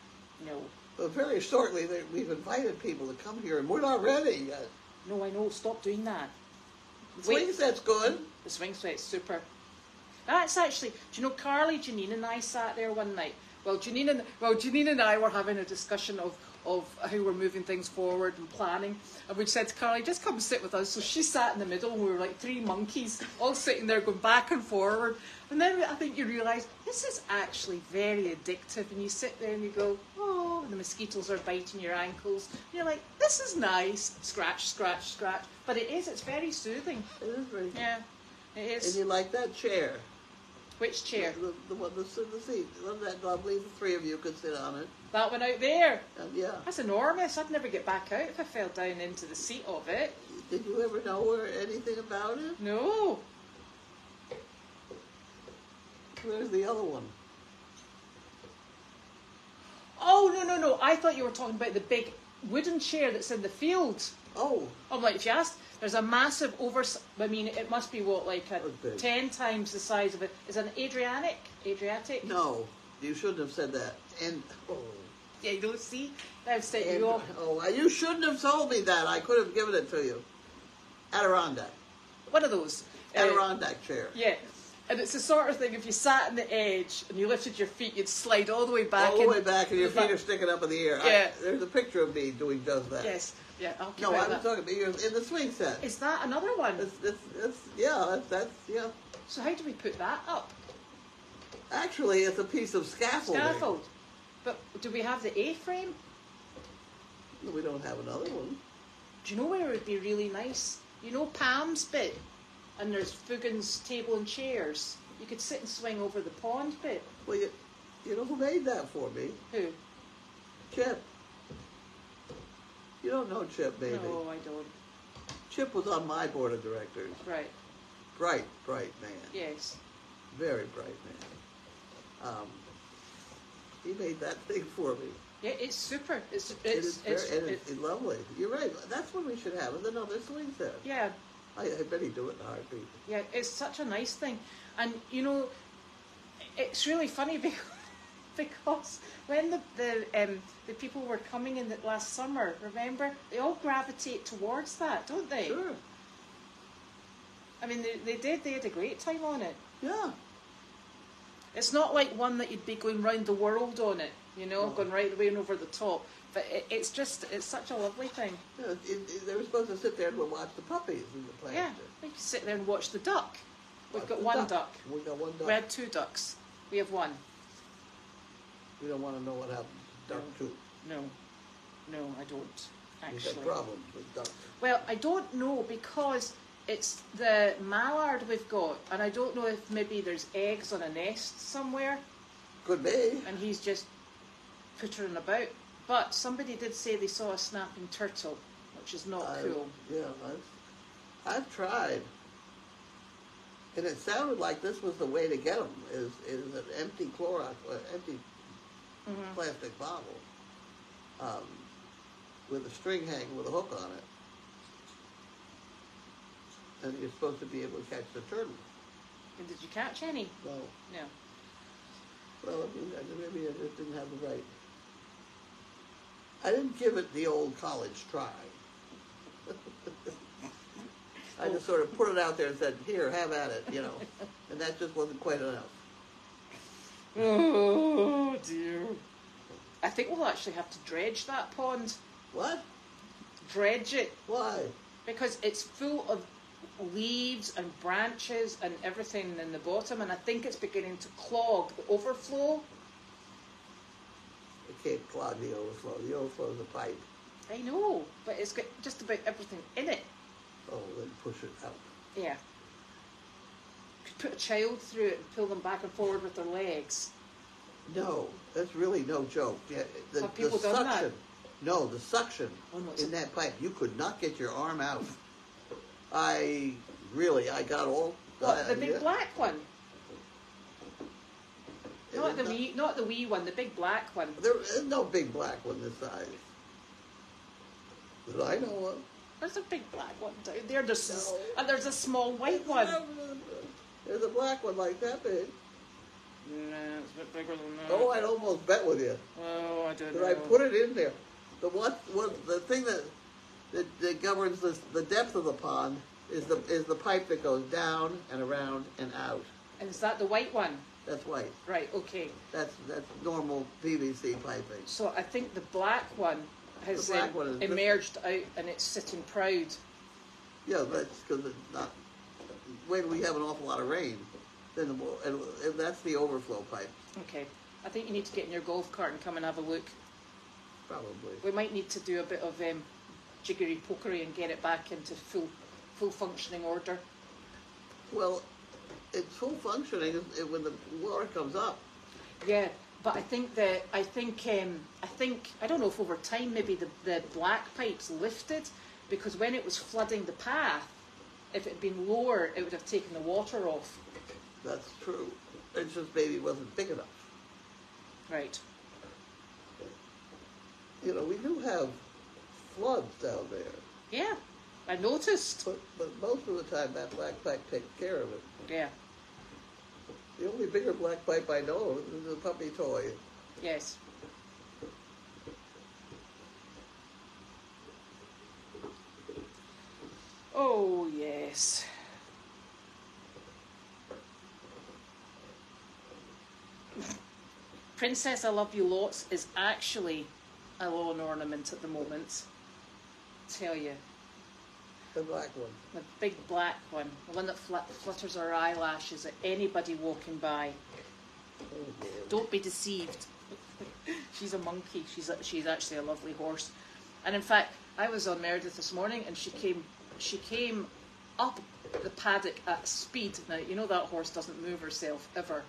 S2: No.
S1: But very shortly, they, we've invited people to come here, and we're not ready yet.
S2: No, I know. Stop doing that.
S1: Swing set's good.
S2: The swing set's super. That's actually, do you know, Carly, Janine, and I sat there one night. Well, Janine and well, Janine and I were having a discussion of of how we're moving things forward and planning, and we said to Carly, "Just come and sit with us." So she sat in the middle, and we were like three monkeys, all sitting there going back and forward. And then I think you realise this is actually very addictive, and you sit there and you go, "Oh," and the mosquitoes are biting your ankles. And you're like, "This is nice." Scratch, scratch, scratch. But it is. It's very soothing.
S1: It is very.
S2: Yeah, it
S1: And you like that chair?
S2: Which chair?
S1: The, the one that's in the seat. One that lovely. The three of you could sit on it.
S2: That one out there.
S1: And yeah.
S2: That's enormous. I'd never get back out if I fell down into the seat of it.
S1: Did you ever know where anything about it?
S2: No.
S1: Where's the other one?
S2: Oh no no no! I thought you were talking about the big wooden chair that's in the field.
S1: Oh, oh
S2: I'm like, if you asked, there's a massive over. I mean, it must be what like a ten times the size of it. Is an Adriatic? Adriatic?
S1: no. You shouldn't have said that. And oh,
S2: Yeah, you don't see. I've set
S1: and,
S2: you off.
S1: oh, you shouldn't have told me that. I could have given it to you. Adirondack.
S2: One of those. Uh,
S1: Adirondack chair.
S2: Yeah. And it's the sort of thing if you sat on the edge and you lifted your feet, you'd slide all the way back.
S1: All the way back, and your
S2: the back-
S1: feet are sticking up in the air. I-
S2: Yeah.
S1: there's a picture of me doing just that.
S2: Yes, yeah, I'll keep
S1: No,
S2: out
S1: I was
S2: that.
S1: talking about you in the swing set.
S2: Is that another one?
S1: It's, it's, it's, yeah, that's, that's, yeah.
S2: So how do we put that up?
S1: Actually, it's a piece of scaffolding.
S2: Scaffold. But do we have the A-frame?
S1: No, We don't have another one.
S2: Do you know where it would be really nice? You know Pam's bit, and there's Fugan's table and chairs. You could sit and swing over the pond bit.
S1: Well, you, you know who made that for me?
S2: Who?
S1: Chip. You don't know Chip, maybe.
S2: No, I don't.
S1: Chip was on my board of directors.
S2: Right.
S1: Bright, bright man.
S2: Yes.
S1: Very bright man. Um, he made that thing for me.
S2: Yeah, it's super. It's
S1: It
S2: it's
S1: very,
S2: it's,
S1: and
S2: it's,
S1: it's lovely. You're right. That's what we should have. Is another swing set.
S2: yeah.
S1: I, I bet he'd do it in a heartbeat.
S2: Yeah, it's such a nice thing, and you know, it's really funny <laughs> because, because when the the um, the people were coming in the last summer, remember, they all gravitate towards that, don't they?
S1: Sure.
S2: I mean, they, they did. They had a great time on it.
S1: Yeah.
S2: It's not like one that you'd be going round the world on it, you know,
S1: No.
S2: going right away and over the top. But it, it's just, it's such a lovely thing.
S1: yeah it, it, they were supposed to sit there and watch the puppies in the plant.
S2: Yeah, we can sit there and watch the duck. We've
S1: Watch
S2: got one duck.
S1: We've got one duck.
S2: We had two ducks. We have one.
S1: We don't want to know what happened to duck
S2: No.
S1: two.
S2: No, no, I don't actually.
S1: got problems with ducks.
S2: Well, I don't know because it's the mallard we've got, and I don't know if maybe there's eggs on a nest somewhere,
S1: Could be.
S2: and he's just puttering about. But somebody did say they saw a snapping turtle, which is not
S1: I-
S2: cool.
S1: Yeah, I've, I've tried. And it sounded like this was the way to get them, is, is an empty Clorox, uh, empty
S2: Mhm.
S1: plastic bottle um, with a string hanging with a hook on it. And you're supposed to be able to catch the turtle.
S2: And did you catch any?
S1: No.
S2: No.
S1: Well, I mean, maybe I just didn't have the right. I didn't give it the old college try. <laughs> I just sort of put it out there and said, "Here, have at it," you know, <laughs> and that just wasn't quite enough.
S2: Oh dear. I think we'll actually have to dredge that pond.
S1: What?
S2: Dredge it
S1: Why?
S2: because it's full of leaves and branches and everything in the bottom, and I think it's beginning to clog the overflow.
S1: It can't clog the overflow. The overflow is a pipe.
S2: I know, but it's got just about everything in it.
S1: Oh, then push it out.
S2: Yeah. Put a child through it and pull them back and forward with their legs.
S1: No, that's really no joke. Yeah, the,
S2: Have
S1: the
S2: people done that?
S1: suction. No, the suction
S2: Oh, no, it's
S1: in
S2: a-
S1: that pipe. You could not get your arm out. I really, I got all.
S2: What, the big
S1: yeah.
S2: black one?
S1: It
S2: Not the wee, not the wee one, the big black one.
S1: There is no big black one this size. That I know of.
S2: There's a big black one down there. There's s-
S1: No.
S2: and there's a small white one.
S1: There's a black one like that big.
S2: No, it's a bit bigger than that.
S1: Oh, I'd almost bet with you
S2: Oh, I don't
S1: that
S2: know.
S1: I put it in there. The what? What? The thing that that, that governs the, the depth of the pond is the is the pipe that goes down and around and out.
S2: And is that the white one?
S1: That's white.
S2: Right. Okay.
S1: That's that's normal PVC piping.
S2: So I think the black one has
S1: black
S2: um,
S1: one is different.
S2: emerged out and it's sitting proud.
S1: Yeah, that's because it's not. When we have an awful lot of rain, then the, wa- and, and that's the overflow pipe,
S2: Okay. I think you need to get in your golf cart and come and have a look.
S1: probably.
S2: We might need to do a bit of um, jiggery pokery and get it back into full full functioning order.
S1: Well, it's full functioning when the water comes up.
S2: Yeah, but I think that I think um, I think I don't know if over time maybe the the black pipes lifted because when it was flooding the path, if it had been lower, it would have taken the water off.
S1: That's true. It just maybe wasn't big enough.
S2: Right.
S1: You know, we do have floods down there,
S2: Yeah, I noticed.
S1: but but most of the time that black pipe takes care of it.
S2: Yeah.
S1: The only bigger black pipe I know of is the puppy toy.
S2: Yes. Oh, yes. Princess I Love You Lots is actually a lawn ornament at the moment. Tell you.
S1: The black one.
S2: The big black one. The one that fl- flutters her eyelashes at anybody walking by.
S1: Oh,
S2: Don't be deceived. <laughs> she's a monkey. She's, a, she's actually a lovely horse. And in fact, I was on Meredith this morning and she came she came up the paddock at speed. Now you know that horse doesn't move herself ever.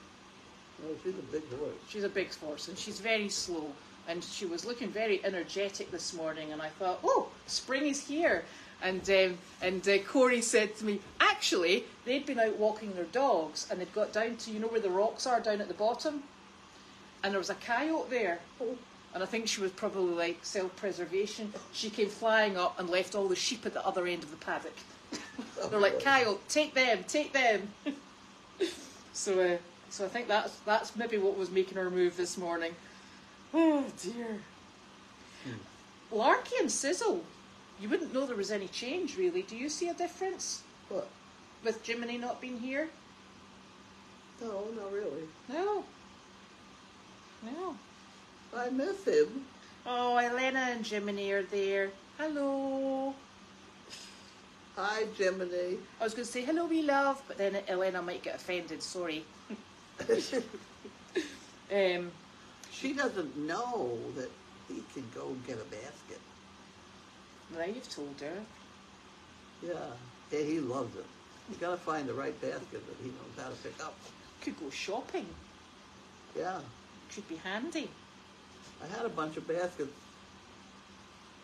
S1: No, she's a big horse.
S2: She's a big horse, and she's very slow. And she was looking very energetic this morning, and I thought, oh, spring is here. And um, and uh, Corey said to me, actually, they'd been out walking their dogs, and they'd got down to you know where the rocks are down at the bottom, and there was a coyote there. And I think she was probably like self-preservation. She came flying up and left all the sheep at the other end of the paddock. <laughs> They're like, Kyle, take them, take them. <laughs> so, uh, so I think that's that's maybe what was making her move this morning. Oh dear. Larky and Sizzle, you wouldn't know there was any change really. Do you see a difference
S1: What?
S2: with Jiminy not being here?
S1: No, not really.
S2: No.
S1: I miss him.
S2: Oh, Elena and Jiminy are there. Hello.
S1: Hi, Jiminy.
S2: I was going to say hello, we love, but then Elena might get offended. Sorry. <laughs> Um,
S1: she doesn't know that he can go and get a basket.
S2: now you've told her.
S1: Yeah. Yeah, he loves it. You gotta find the right basket that he knows how to pick up.
S2: Could go shopping.
S1: Yeah.
S2: Could be handy.
S1: I had a bunch of baskets.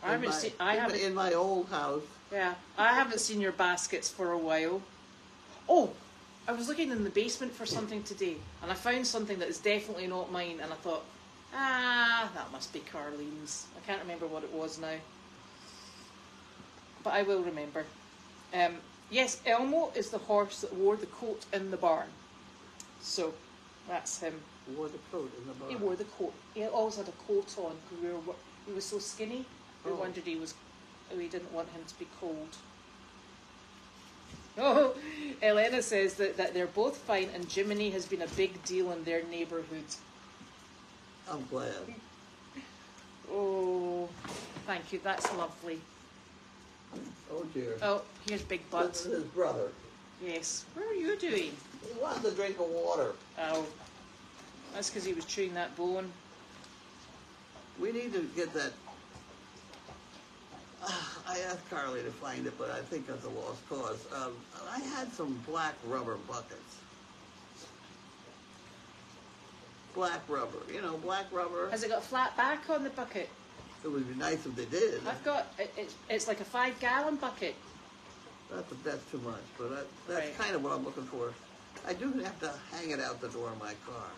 S2: I haven't
S1: my,
S2: seen. I
S1: in
S2: haven't.
S1: in my old house.
S2: Yeah, I haven't seen your baskets for a while. Oh, I was looking in the basement for something today, and I found something that is definitely not mine, and I thought, ah, that must be Carlene's. I can't remember what it was now, but I will remember. Um, yes, Elmo is the horse that wore the coat in the barn. So, that's him.
S1: He Wore the coat in the barn.
S2: He wore the coat. He always had a coat on because we were, he was so skinny. We
S1: Oh.
S2: wondered he was. We didn't want him to be cold. Oh, <laughs> Elena says that, that they're both fine, and Jiminy has been a big deal in their neighbourhood.
S1: I'm glad.
S2: Oh, thank you. That's lovely.
S1: Oh dear.
S2: Oh, here's Big Butt.
S1: is his brother.
S2: Yes. What are you doing?
S1: He wants a drink of water.
S2: Oh, that's because he was chewing that bone.
S1: We need to get that. Ah, <sighs> I asked Carly to find it, but I think that's a lost cause. Um, I had some black rubber buckets. Black rubber, you know, black rubber.
S2: Has it got a flat back on the bucket?
S1: It would be nice if they did.
S2: I've got. It, it's it's like a five gallon bucket.
S1: That's, that's too much, but that's
S2: Right.
S1: kind of what I'm looking for. I do have to hang it out the door of my car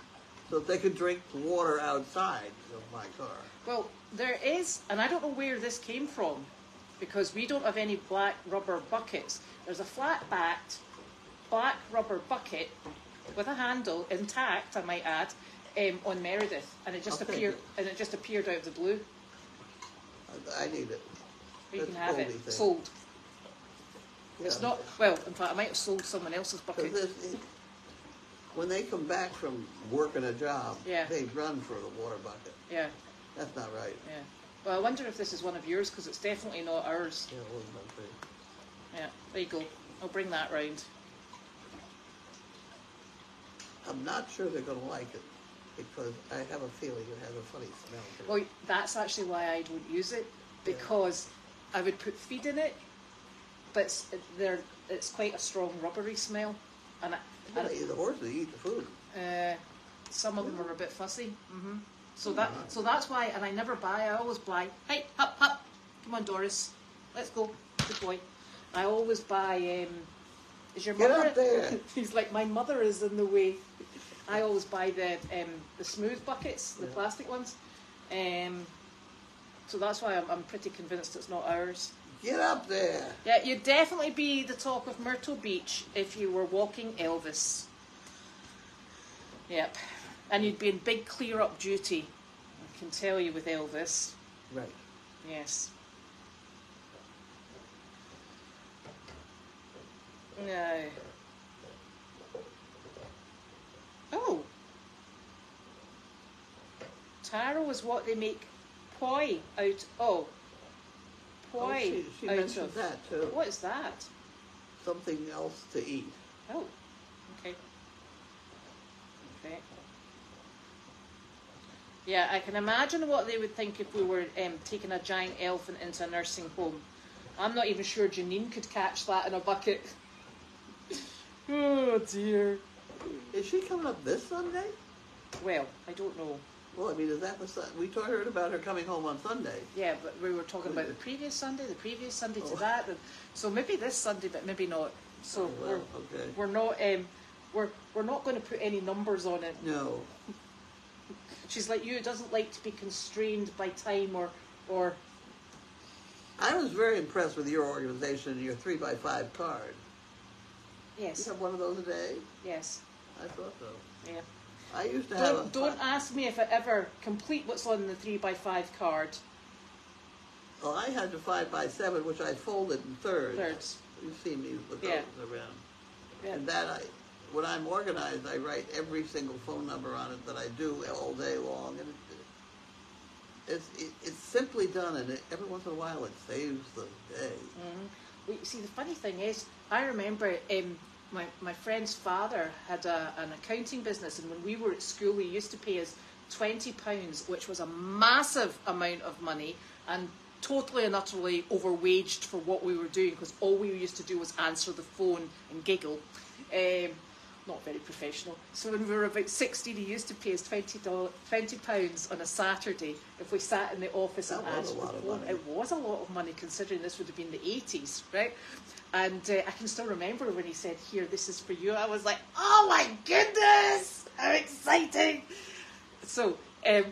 S1: so they can drink water outside of my car.
S2: Well, there is, and I don't know where this came from, because we don't have any black rubber buckets. There's a flat backed black rubber bucket with a handle intact, I might add, um, on Meredith, and it just
S1: I'll
S2: appeared,
S1: it.
S2: and it just appeared out of the blue.
S1: I, need it.
S2: You
S1: That's
S2: can have it
S1: thing.
S2: sold. It's not well. In fact, I might have sold someone else's bucket.
S1: When they come back from working a job,
S2: Yeah.
S1: they run for the water bucket.
S2: Yeah,
S1: That's not right.
S2: yeah. Well, I wonder if this is one of yours because it's definitely not ours.
S1: Yeah, it wasn't.
S2: Yeah, there you go. I'll bring that round.
S1: I'm not sure they're going to like it because I have a feeling it has a funny smell to it.
S2: Well, that's actually why I don't use it because I would put feed in it, but it's, it's quite a strong rubbery smell, and, I,
S1: Well,
S2: and
S1: the horses eat the food.
S2: uh, some of them are a bit fussy. hmm So that so that's why, and I never buy. I always buy. Hey, hop, hop, come on, Doris, let's go, good boy. I always buy. Um, is your
S1: Get
S2: mother?
S1: up there. <laughs>
S2: He's like my mother is in the way. I always buy the um, the smooth buckets, the
S1: Yeah.
S2: plastic ones. Um, so that's why I'm, I'm pretty convinced it's not ours.
S1: Get up there.
S2: Yeah, you'd definitely be the talk of Myrtle Beach if you were walking Elvis. Yep. And you'd be in big clear up duty. I can tell you with Elvis.
S1: Right.
S2: Yes. No. Oh. Taro is what they make poi out. Oh, poi
S1: Oh, she, she mentioned that too.
S2: What is that?
S1: Something else to eat.
S2: Oh, okay. Okay. Yeah, I can imagine what they would think if we were um, taking a giant elephant into a nursing home. I'm not even sure Janine could catch that in a bucket. <laughs> oh dear.
S1: Is she coming up this Sunday?
S2: Well, I don't know.
S1: Well, I mean, is that the Sun? We heard about her coming home on Sunday.
S2: Yeah, but we were talking about the previous Sunday, the previous Sunday to
S1: Oh.
S2: that. and- So maybe this Sunday, but maybe not. So
S1: Oh, well,
S2: we're
S1: okay.
S2: we're not um, we're we're not going to put any numbers on it.
S1: No.
S2: She's like you, doesn't like to be constrained by time or or
S1: I was very impressed with your organization and your three by five card. You
S2: yes,
S1: have one of those a day?
S2: yes,
S1: I thought so.
S2: yeah.
S1: I used to
S2: Don't
S1: a
S2: don't ask me if I ever complete what's on the three by five card.
S1: Well, I had the five by seven, which I folded in thirds.
S2: Thirds.
S1: You've seen me with those
S2: Yeah.
S1: around.
S2: Yeah.
S1: And that I, when I'm organized, I write every single phone number on it that I do all day long, and it, it's it, it's simply done, and it, every once in a while it saves the day.
S2: Mhm. Well, you see, the funny thing is, I remember um, my, my friend's father had a, an accounting business, and when we were at school, he used to pay us £20, which was a massive amount of money, and totally and utterly overwaged for what we were doing, because all we used to do was answer the phone and giggle. Um, not very professional. So when we were about 16, he used to pay us $20, £20 on a Saturday if we sat in the office and
S1: That was a
S2: answered the phone. It was a lot of money considering this would have been the 80s, right? And uh, I can still remember when he said, Here, this is for you. I was like, Oh my goodness! How exciting! So, um,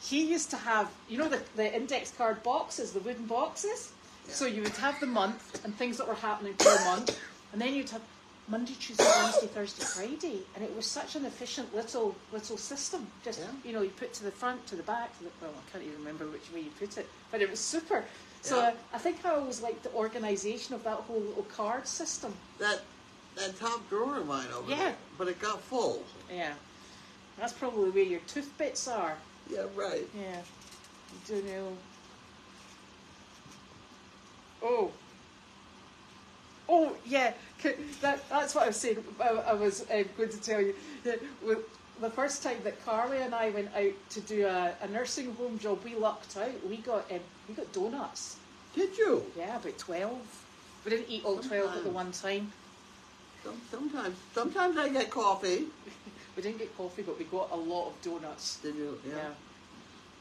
S2: he used to have, you know, the, the index card boxes, the wooden boxes? So you would have the month and things that were happening for per month, and then you'd have Monday, Tuesday, Wednesday, Thursday, Friday, and it was such an efficient little little system. Just
S1: Yeah.
S2: you know, you put to the front, to the back. To the, well, I can't even remember which way you put it, but it was super. So
S1: Yeah.
S2: uh, I think I always liked the organisation of that whole little card system.
S1: That that top drawer of mine over
S2: Yeah.
S1: there, but it got full.
S2: Yeah, that's probably where your tooth bits are.
S1: Yeah, right.
S2: Yeah, you do know. Oh. Oh yeah, that, that's what I was saying. I, I was uh, going to tell you. Yeah, with- The first time that Carly and I went out to do a, a nursing home job, we lucked out. We got um, we got donuts.
S1: Did you?
S2: Yeah, about twelve. We didn't eat all twelve at the one time.
S1: Some, sometimes, sometimes I get coffee. <laughs>
S2: We didn't get coffee, but we got a lot of donuts.
S1: Did you?
S2: Yeah,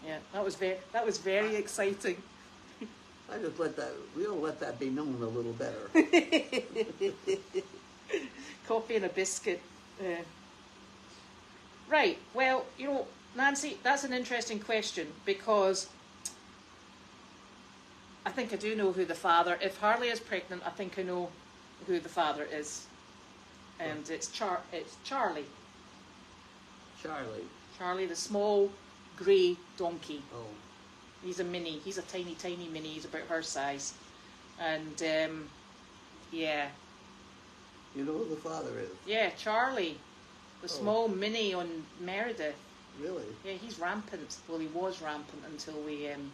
S2: yeah, that was very that was very exciting.
S1: I just let that. We'll let that be known a little better. <laughs>
S2: coffee and a biscuit. Uh, right. Well, you know, Nancy, that's an interesting question because I think I do know who the father. If Harley is pregnant, I think I know who the father is, and it's Char. It's Charlie.
S1: Charlie.
S2: Charlie, the small grey donkey.
S1: Oh,
S2: He's a mini. He's a tiny, tiny mini. He's about her size, and um, yeah,
S1: you know who the father is?
S2: yeah, Charlie, the
S1: Oh.
S2: small mini on Meredith.
S1: Really?
S2: Yeah, he's rampant. Well, he was rampant until we, um,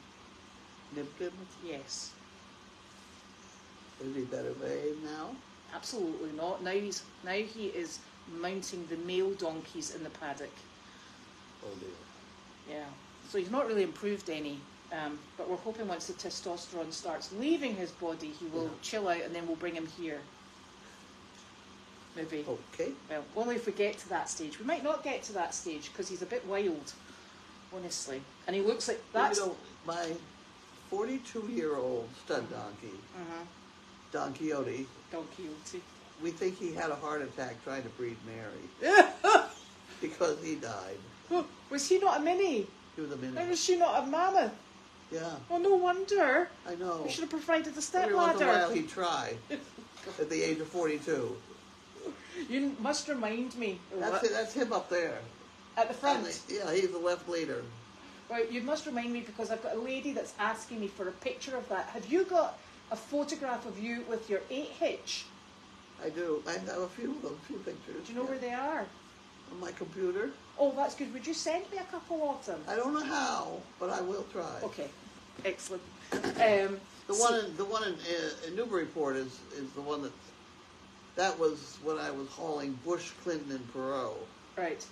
S1: Nipped him?
S2: yes,
S1: Is he better behaved now?
S2: absolutely not. Now he's now he is mounting the male donkeys in the paddock.
S1: Oh dear.
S2: Yeah, so he's not really improved any. Um, but we're hoping once the testosterone starts leaving his body, he will
S1: Yeah.
S2: chill out, and then we'll bring him here. Maybe.
S1: Okay.
S2: Well, only if we get to that stage. We might not get to that stage because he's a bit wild, honestly. And he looks like that's.
S1: You know, my 42-year-old stud donkey,
S2: Mhm.
S1: Don Quixote,
S2: Don Quixote.
S1: we think he had a heart attack trying to breed Mary <laughs> because he died. <laughs>
S2: was he not a mini?
S1: He was a
S2: Why
S1: minute.
S2: was she not a mammoth?
S1: Yeah,
S2: Oh, no wonder.
S1: I know.
S2: We should have provided the step
S1: Every once in a while he tried at the age of 42.
S2: You must remind me.
S1: That's it, that's him up there.
S2: At the front.
S1: Yeah, he's the left leader.
S2: Right, you must remind me because I've got a lady that's asking me for a picture of that. Have you got a photograph of you with your eight hitch?
S1: I do. I have a few of them, few pictures.
S2: Do you know where they are?
S1: on my computer.
S2: Oh, that's good. Would you send me a couple of them?
S1: I don't know how, but I will try.
S2: Okay, excellent. Um,
S1: The one in the one in, uh, in Newburyport is is the one that that was when I was hauling Bush, Clinton, and Perot.
S2: right.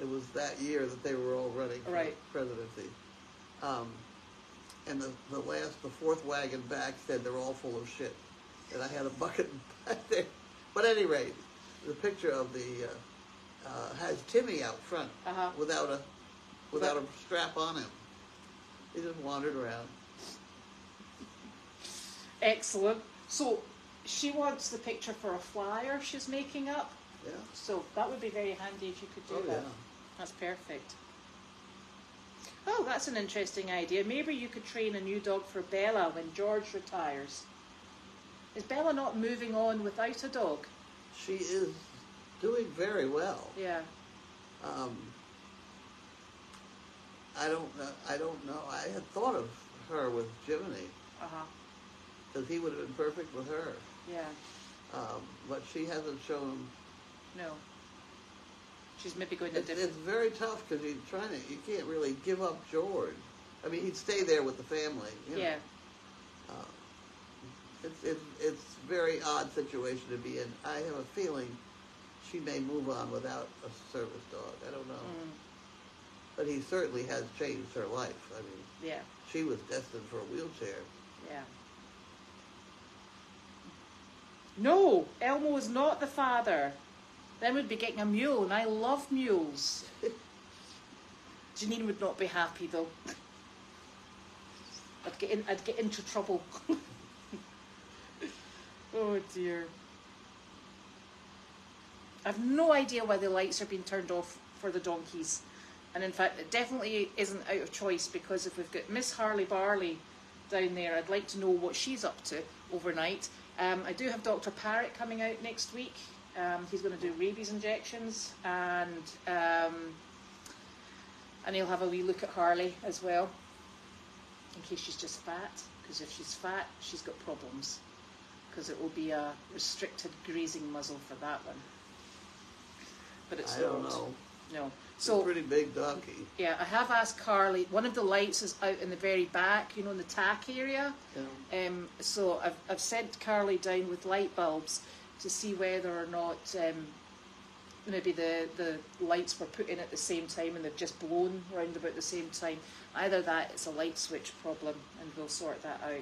S1: It was that year that they were all running for
S2: Right.
S1: presidency. Um, and the, the last, the fourth wagon back said they're all full of shit. And I had a bucket <laughs> back there. But at any rate, the picture of the, uh, uh, has Timmy out front
S2: Uh-huh.
S1: without a, without a strap on him. He just wandered around.
S2: Excellent. So she wants the picture for a flyer she's making up.
S1: Yeah.
S2: So that would be very handy if you could do
S1: Oh,
S2: that.
S1: yeah.
S2: That's perfect. Oh, that's an interesting idea. Maybe you could train a new dog for Bella when George retires. Is Bella not moving on without a dog?
S1: She is doing very well.
S2: Yeah.
S1: Um, I don't know. I don't know. I had thought of her with Jiminy
S2: Uh huh.
S1: because he would have been perfect with her.
S2: Yeah.
S1: Um, but she hasn't shown.
S2: No. She's maybe going to
S1: It's,
S2: different.
S1: it's very tough because he's trying to. You can't really give up George. I mean, he'd stay there with the family. You know.
S2: Yeah.
S1: Uh, it's it's it's a very odd situation to be in. I have a feeling she may move on without a service dog. I don't know.
S2: Mm,
S1: But he certainly has changed her life. I mean,
S2: yeah.
S1: she was destined for a wheelchair.
S2: Yeah. No, Elmo is not the father. Then we'd be getting a mule, and I love mules. <laughs> Janine would not be happy though. I'd get in, I'd get into trouble. <laughs> oh dear. I've no idea why the lights are being turned off for the donkeys. And in fact, it definitely isn't out of choice because if we've got Miss Harley Barley down there, I'd like to know what she's up to overnight. Um, I do have Dr. Parrott coming out next week. Um, he's going to do rabies injections and um, and he'll have a wee look at Harley as well in case she's just fat. Because if she's fat, she's got problems. Because it will be a restricted grazing muzzle for that one. But it's
S1: I don't
S2: not.
S1: know.
S2: No.
S1: She's a
S2: So
S1: pretty big donkey.
S2: yeah, I have asked Carly. One of the lights is out in the very back, you know, in the tack area.
S1: Know.
S2: Um, so I've, I've sent Carly down with light bulbs to see whether or not um, maybe the, the lights were put in at the same time and they've just blown round about the same time. Either that, it's a light switch problem, and we'll sort that out.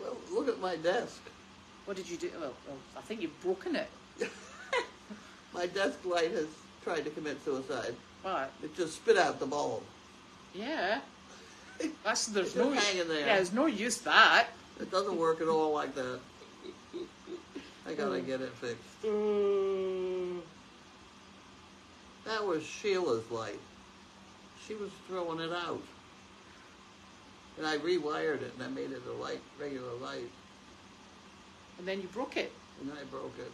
S1: Well, look at my desk.
S2: What did you do? Well, well I think you've broken it. <laughs>
S1: My desk light has tried to commit suicide.
S2: But
S1: It just spit out the bulb.
S2: yeah, that's there's
S1: It's
S2: no
S1: just hanging there.
S2: yeah, there's no use that.
S1: It doesn't work at all like that. I gotta get it fixed.
S2: Mm.
S1: That was Sheila's light. She was throwing it out. And I rewired it and I made it a light, regular light.
S2: And then you broke it.
S1: And I broke it.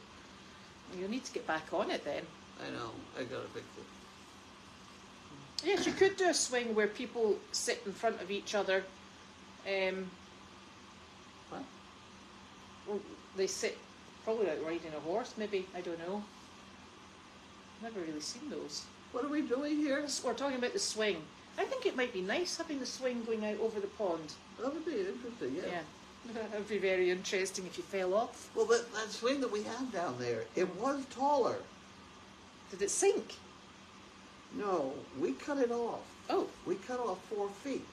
S2: You'll need to get back on it then.
S1: I know. I gotta fix it.
S2: Yes, you could do a swing where people sit in front of each other. Um,
S1: What?
S2: well, they sit probably like riding a horse, maybe. I don't know. Never really seen those.
S1: What are we doing here?
S2: We're talking about the swing. I think it might be nice having the swing going out over the pond.
S1: That would be interesting, yeah.
S2: Yeah. <laughs> That'd be very interesting if you fell off.
S1: Well, that, that swing that we have down there, it was taller.
S2: Did it sink?
S1: No, we cut it off.
S2: Oh,
S1: We cut off four feet.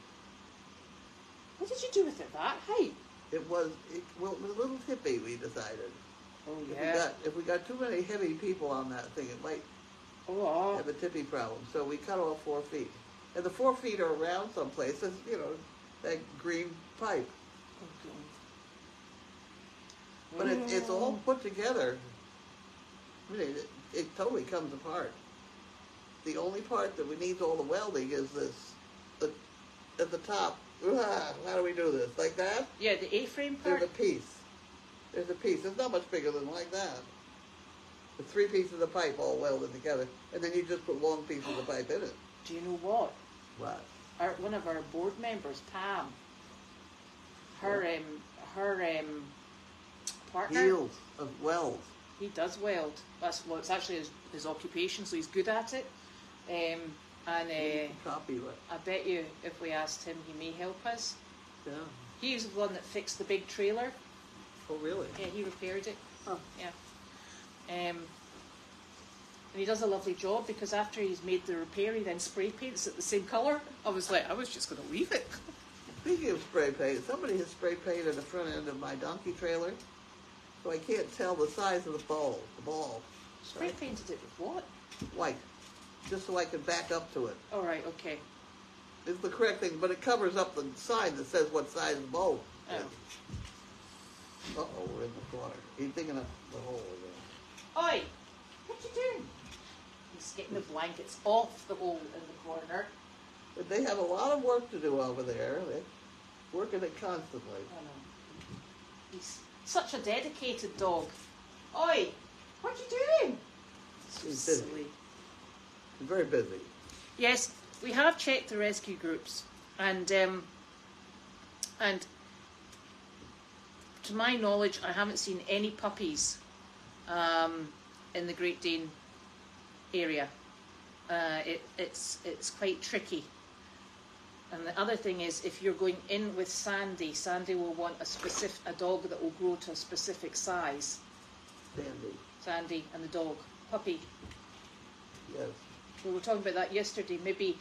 S2: what did you do with it that height?
S1: It was, it, well, it was a little hippie, we decided.
S2: Oh
S1: If we
S2: yeah.
S1: got, if we got too many heavy people on that thing, it might
S2: Oh,
S1: have a tippy problem. So we cut off four feet. And the four feet are around someplace, it's, you know, that green pipe.
S2: oh
S1: But it, it's all mm. put together. I mean, it, it totally comes apart. The only part that we need all the welding is this, the, at the top. Ah, How do we do this? Like that?
S2: Yeah, the A-frame part.
S1: There's a piece. There's a piece. It's not much bigger than like that. The three pieces of pipe all welded together, and then you just put long pieces of <gasps> pipe in it.
S2: Do you know what?
S1: What?
S2: Our, one of our board members, Pam, her um, her um, partner,
S1: Heels of welds.
S2: he does weld. That's well, it's actually his, his occupation, so he's good at it. Um, and uh? I bet you if we asked him, he may help us.
S1: Yeah.
S2: He was the one that fixed the big trailer.
S1: Oh, really?
S2: Yeah, he repaired it.
S1: Huh.
S2: Yeah. Um, and he does a lovely job because after he's made the repair, he then spray paints it the same colour. I was like, I was just going to leave it.
S1: Speaking of spray paint, somebody has spray painted the front end of my donkey trailer, so I can't tell the size of the ball. The ball,
S2: Spray painted it with what?
S1: white, just so I can back up to it.
S2: All right, okay.
S1: It's the correct thing, but it covers up the sign that says what size the bowl.
S2: Oh.
S1: Uh oh, we're in the corner. He's digging up the hole again.
S2: Oi, what you doing? He's getting the blankets off the hole in the corner.
S1: But they have a lot of work to do over there. They're working it constantly.
S2: I know. He's such a dedicated dog. Oi, what you doing? So
S1: He's busy.
S2: silly.
S1: Very busy.
S2: Yes, we have checked the rescue groups, and um, and to my knowledge, I haven't seen any puppies um, in the Great Dane area. Uh, it, it's it's quite tricky. And the other thing is, if you're going in with Sandy, Sandy will want a specific a dog that will grow to a specific size.
S1: Sandy.
S2: Sandy and the dog, puppy.
S1: Yes.
S2: We were talking about that yesterday. Maybe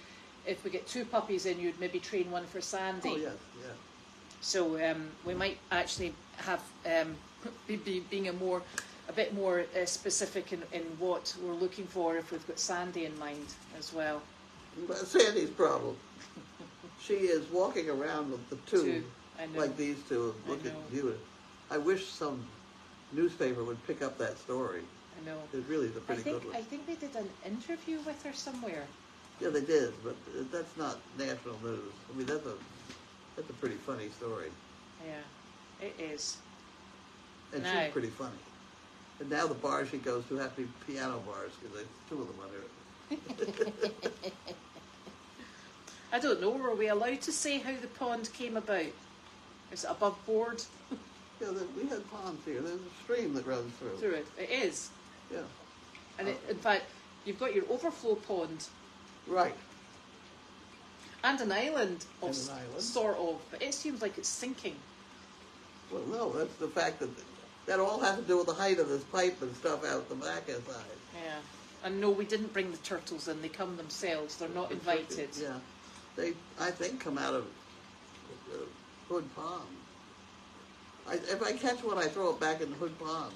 S2: if we get two puppies in, you'd maybe train one for Sandy.
S1: Oh, yes, yeah.
S2: So um, we might actually have um, be, be, being a more, a bit more uh, specific in, in what we're looking for if we've got Sandy in mind as well.
S1: But Sandy's problem. She is walking around with the two,
S2: Two,
S1: like these two, look at you. I wish some newspaper would pick up that story.
S2: I know.
S1: Really is a
S2: I
S1: pretty
S2: think
S1: good
S2: I think they did an interview with her somewhere.
S1: Yeah, they did, but that's not national news. I mean, that's a that's a pretty funny story,
S2: Yeah, it is.
S1: and
S2: No.
S1: she's pretty funny. And now the bars she goes to have to be piano bars because there's two of them under it. <laughs>
S2: I don't know. Were we allowed to say how the pond came about? Is it above board <laughs>
S1: Yeah, we had ponds here. There's a stream that runs through.
S2: through it? It is.
S1: Yeah,
S2: And it, in fact, you've got your overflow pond
S1: right.
S2: and an island, of,
S1: And an island.
S2: sort of, but it seems like it's sinking.
S1: Well, no, that's the fact that that all has to do with the height of this pipe and stuff out the back side.
S2: Yeah. And no, we didn't bring the turtles in. They come themselves. They're not invited.
S1: Yeah, they I think come out of uh, Hood Pond. I, if I catch one, I throw it back in the Hood Pond.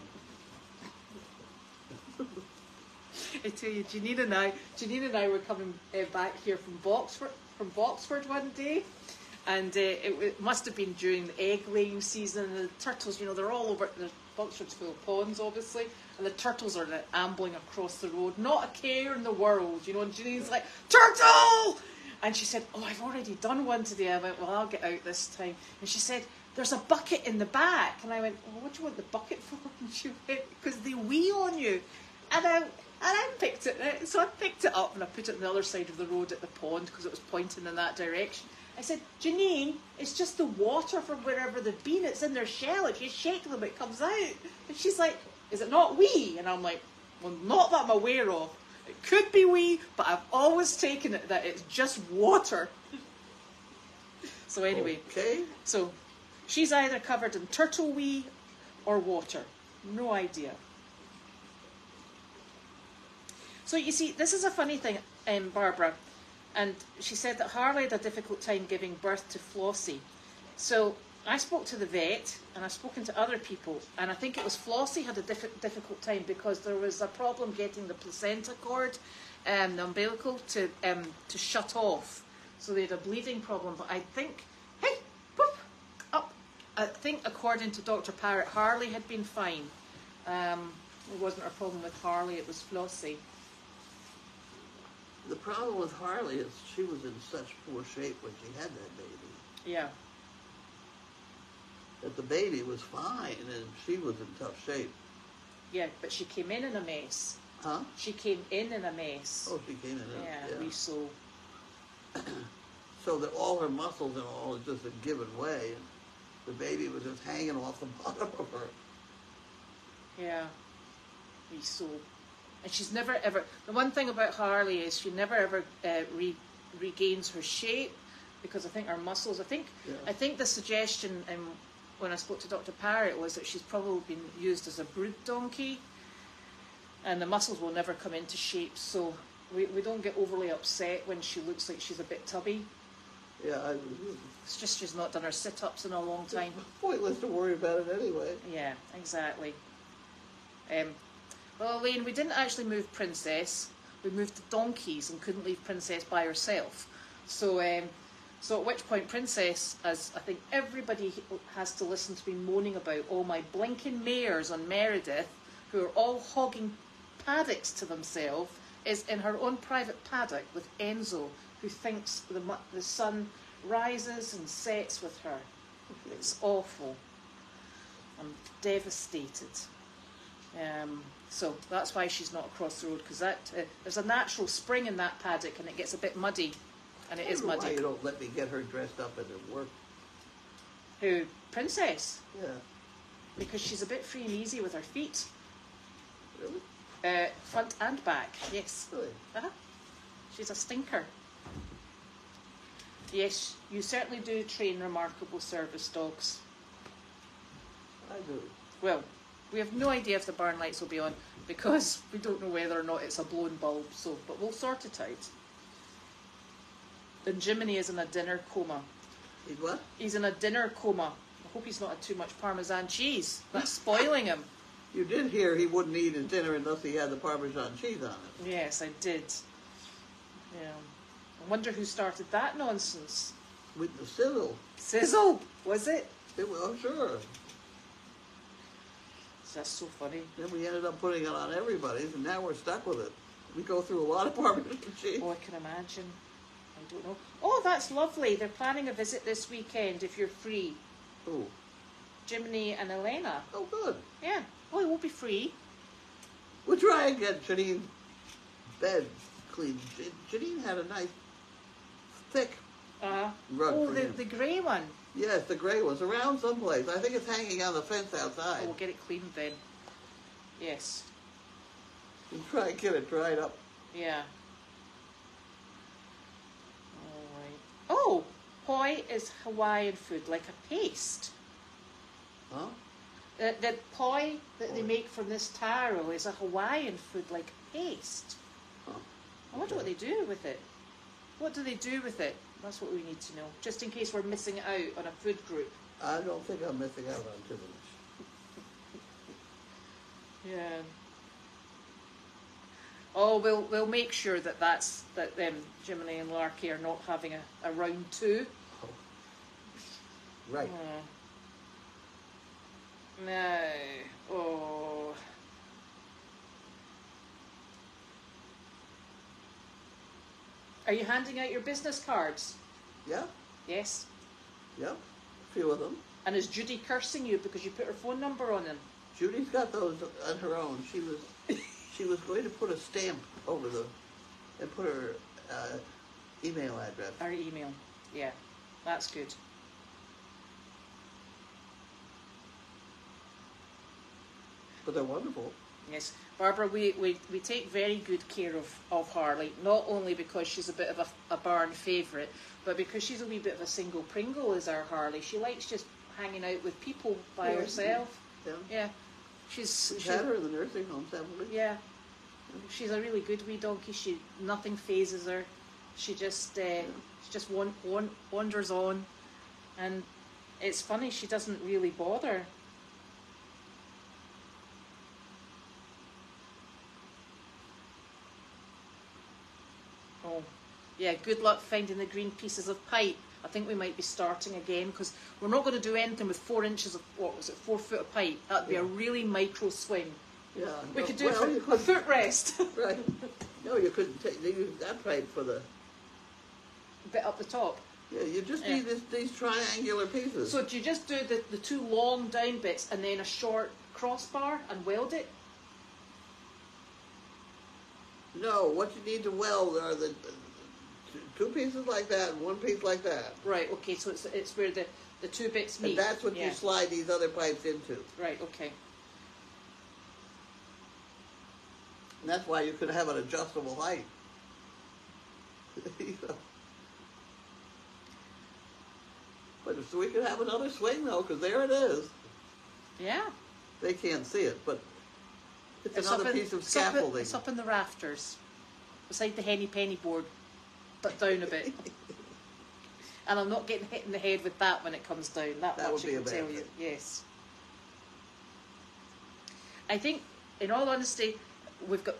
S1: <laughs>
S2: I tell you, Janine and I, Janine and I were coming uh, back here from Boxford, from Boxford one day, and uh, it, it must have been during the egg laying season. And the turtles, you know, they're all over. The Boxford's full of ponds, obviously, and the turtles are like, ambling across the road, not a care in the world, you know. And Janine's like, "Turtle!" And she said, "Oh, I've already done one today." I went, "Well, I'll get out this time." And she said. There's a bucket in the back, and I went. What do you want the bucket for? <laughs> And she went, "Because they wee on you." And I, and I picked it, uh, so I picked it up and I put it on the other side of the road at the pond because it was pointing in that direction. I said, Janine, it's just the water from wherever they've been. It's in their shell. If you shake them, it comes out. And she's like, Is it not wee? And I'm like, Well, not that I'm aware of. It could be wee, but I've always taken it that it's just water. so anyway,
S1: Okay.
S2: so she's either covered in turtle wee or water. No idea. So you see, this is a funny thing, um, Barbara, and she said that Harley had a difficult time giving birth to Flossie. So I spoke to the vet, and I've spoken to other people, and I think it was Flossie had a diff- difficult time because there was a problem getting the placenta cord, um, the umbilical, to um, to shut off. So they had a bleeding problem. But I think, hey, whoop, up. I think according to Dr. Parrott, Harley had been fine. Um, it wasn't a problem with Harley; it was Flossie.
S1: The problem with Harley is she was in such poor shape when she had that baby.
S2: Yeah.
S1: That the baby was fine and she was in tough shape.
S2: Yeah, but she came in in a mess.
S1: Huh?
S2: She came in in a mess.
S1: Oh, she came in.
S2: yeah,
S1: yeah.
S2: we saw. <clears throat>
S1: So that all her muscles and all had just had given way. And the baby was just hanging off the <laughs> bottom of her.
S2: Yeah. we sew. And she's never ever. The one thing about Harley is she never ever uh, re, regains her shape because I think her muscles. I think
S1: Yeah.
S2: I think the suggestion um, when I spoke to Dr. Parrott was that she's probably been used as a brood donkey, and the muscles will never come into shape. So we, we don't get overly upset when she looks like she's a bit tubby.
S1: Yeah, I,
S2: It's just she's not done her sit ups in a long time. <laughs>
S1: pointless to worry about it anyway.
S2: Yeah, exactly. Um, well, Elaine, we didn't actually move Princess. We moved the donkeys and couldn't leave Princess by herself. So, um, so at which point Princess, as I think everybody has to listen to me moaning about all my blinking mares on Meredith, who are all hogging paddocks to themselves, is in her own private paddock with Enzo, who thinks the the sun rises and sets with her. It's awful. I'm devastated. Um, so that's why she's not across the road because that uh, there's a natural spring in that paddock and it gets a bit muddy, and it is
S1: don't Why
S2: muddy.
S1: you don't let me get her dressed up at her work?
S2: Who princess?
S1: Yeah,
S2: Because she's a bit free and easy with her feet,
S1: really?
S2: uh, front and back. Yes,
S1: Really?
S2: uh-huh. she's a stinker. Yes, you certainly do train remarkable service dogs.
S1: I do.
S2: Well, we have no idea if the barn lights will be on because we don't know whether or not it's a blown bulb. So, but we'll sort it out. And Jiminy is in a dinner coma.
S1: He's what?
S2: He's in a dinner coma. I hope he's not had too much Parmesan cheese. That's spoiling him. <laughs>
S1: You did hear he wouldn't eat his dinner unless he had the Parmesan cheese on it.
S2: Yes, I did. Yeah. I wonder who started that nonsense.
S1: With the sizzle.
S2: Sizzle, was it?
S1: It was, oh, sure.
S2: That's so funny.
S1: Then we ended up putting it on everybody's, and now we're stuck with it. We go through a lot of Parmesan cheese.
S2: Oh, I can imagine. I don't know. Oh, that's lovely. They're planning a visit this weekend if you're free.
S1: Ooh.
S2: Jiminy and Elena.
S1: Oh, good.
S2: Yeah. Oh, it won't be free.
S1: We'll try and get Janine's bed cleaned. Ja- Janine had a nice, thick
S2: Uh,
S1: rug
S2: oh, the, the grey one.
S1: Yes, the gray one's around someplace. I think it's hanging on the fence
S2: Oh,
S1: outside.
S2: we'll get it cleaned then. Yes.
S1: We'll try and get it dried up.
S2: Yeah. Alright. Oh! Poi is Hawaiian food, like a paste.
S1: Huh?
S2: The, the poi that they make from this taro is a Hawaiian food, like a paste.
S1: Huh.
S2: I wonder what they do with it. What do they do with it? That's what we need to know, just in case we're missing out on a food group.
S1: I don't think I'm missing out on too much.
S2: Yeah. Oh, we'll we'll make sure that that's that um, Jiminy and Larky are not having a, a round two.
S1: Oh. Right.
S2: Uh, no. Oh. Are you handing out your business cards?
S1: Yeah?
S2: Yes.
S1: Yeah? A few of them.
S2: And is Judy cursing you because you put her phone number on them?
S1: Judy's got those on her own. She was <laughs> she was going to put a stamp over them and put her uh, email address.
S2: Our email. Yeah, that's good.
S1: But they're wonderful.
S2: Yes, Barbara, we, we, we take very good care of, of Harley, not only because she's a bit of a, a barn favourite, but because she's a wee bit of a single Pringle is our Harley. She likes just hanging out with people by
S1: Yeah.
S2: herself.
S1: Yeah.
S2: Yeah, she's
S1: We've
S2: she's
S1: had her in the nursing homes, haven't we?
S2: yeah, she's a really good wee donkey. She nothing phases her. She just uh, she just wan, wan, wanders on, and it's funny she doesn't really bother. Oh, yeah. Good luck finding the green pieces of pipe. I think we might be starting again because we're not going to do anything with four inches of what was it, four foot of pipe. That'd be a really micro swing.
S1: Yeah.
S2: We
S1: no,
S2: could do
S1: well,
S2: it for a
S1: couldn't-
S2: footrest. <laughs>
S1: Right. No, you couldn't take they that pipe for the.
S2: bit up the top.
S1: Yeah, you just
S2: Yeah.
S1: need this, these triangular pieces.
S2: So do you just do the, the two long down bits and then a short crossbar and weld it?
S1: no, what you need to weld are the two pieces like that and one piece like that,
S2: Right, okay, so it's, it's where the, the two bits meet.
S1: and that's what
S2: yeah.
S1: you slide these other pipes into.
S2: Right, okay.
S1: And that's why you could have an adjustable height. You <laughs> know. But if we could have another swing though, because there it is.
S2: Yeah.
S1: They can't see it, but it's,
S3: It's
S1: another
S3: in-
S1: piece of
S3: it's up in-
S1: scaffolding.
S3: It's up in the rafters, beside the henny penny board, but down a bit. and I'm not getting hit in the head with that when it comes down. That,
S1: That
S3: much
S1: would be
S3: I
S1: a
S3: can tell you. Yes.
S2: I think, in all honesty, we've got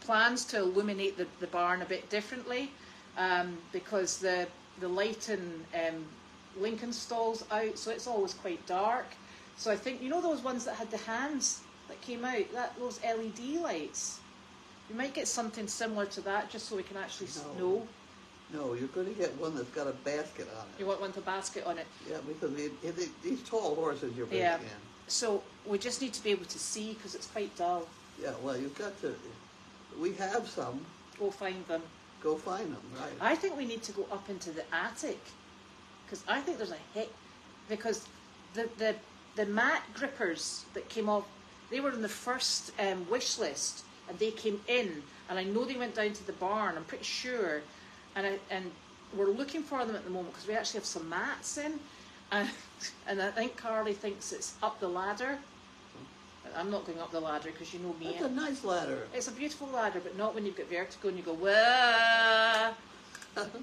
S2: plans to illuminate the, the barn a bit differently um, because the the light in um, Lincoln stalls out, so it's always quite dark. So I think you know those ones that had the hands that came out, that those LED lights. We might get something similar to that, just so we can actually
S1: No.
S2: know.
S1: No, you're going to get one that's got a basket on it.
S2: You want one with a basket on it.
S1: Yeah, because it, it, it- these tall horses you're bringing
S2: Yeah.
S1: in.
S2: So we just need to be able to see because it's quite dull.
S1: Yeah, well, you've got to. We have some.
S2: Go find them.
S1: Go find them, right?
S2: I think we need to go up into the attic because I think there's a hit because the the the mat grippers that came off they were on the first um, wish list and they came in and I know they went down to the barn I'm pretty sure and I, and we're looking for them at the moment because we actually have some mats in and, <laughs> and I think Carly thinks it's up the ladder I'm not going up the ladder because you know me
S1: That's a nice ladder.
S2: it's a beautiful ladder but not when you've got vertigo and you go whoa <laughs>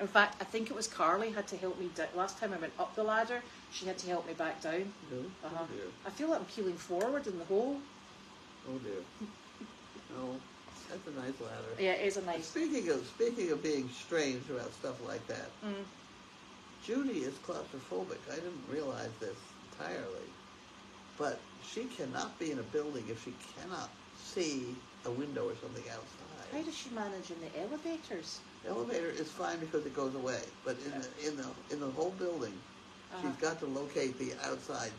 S2: In fact, I think it was Carly had to help me. Da- last time I went up the ladder, she had to help me back down.
S1: No?
S2: Uh-huh.
S1: Oh.
S2: I feel like I'm keeling forward in the hole.
S1: Oh dear. <laughs> No, that's a nice ladder.
S2: Yeah, it is a nice.
S1: Speaking of speaking of being strange about stuff like that,
S2: Mm.
S1: Judy is claustrophobic. I didn't realize this entirely, but she cannot be in a building if she cannot see a window or something outside.
S2: How does she manage in the elevators?
S1: The elevator is fine because it goes away, but in the in the in the whole building,
S2: Uh-huh.
S1: she's got to locate the outside.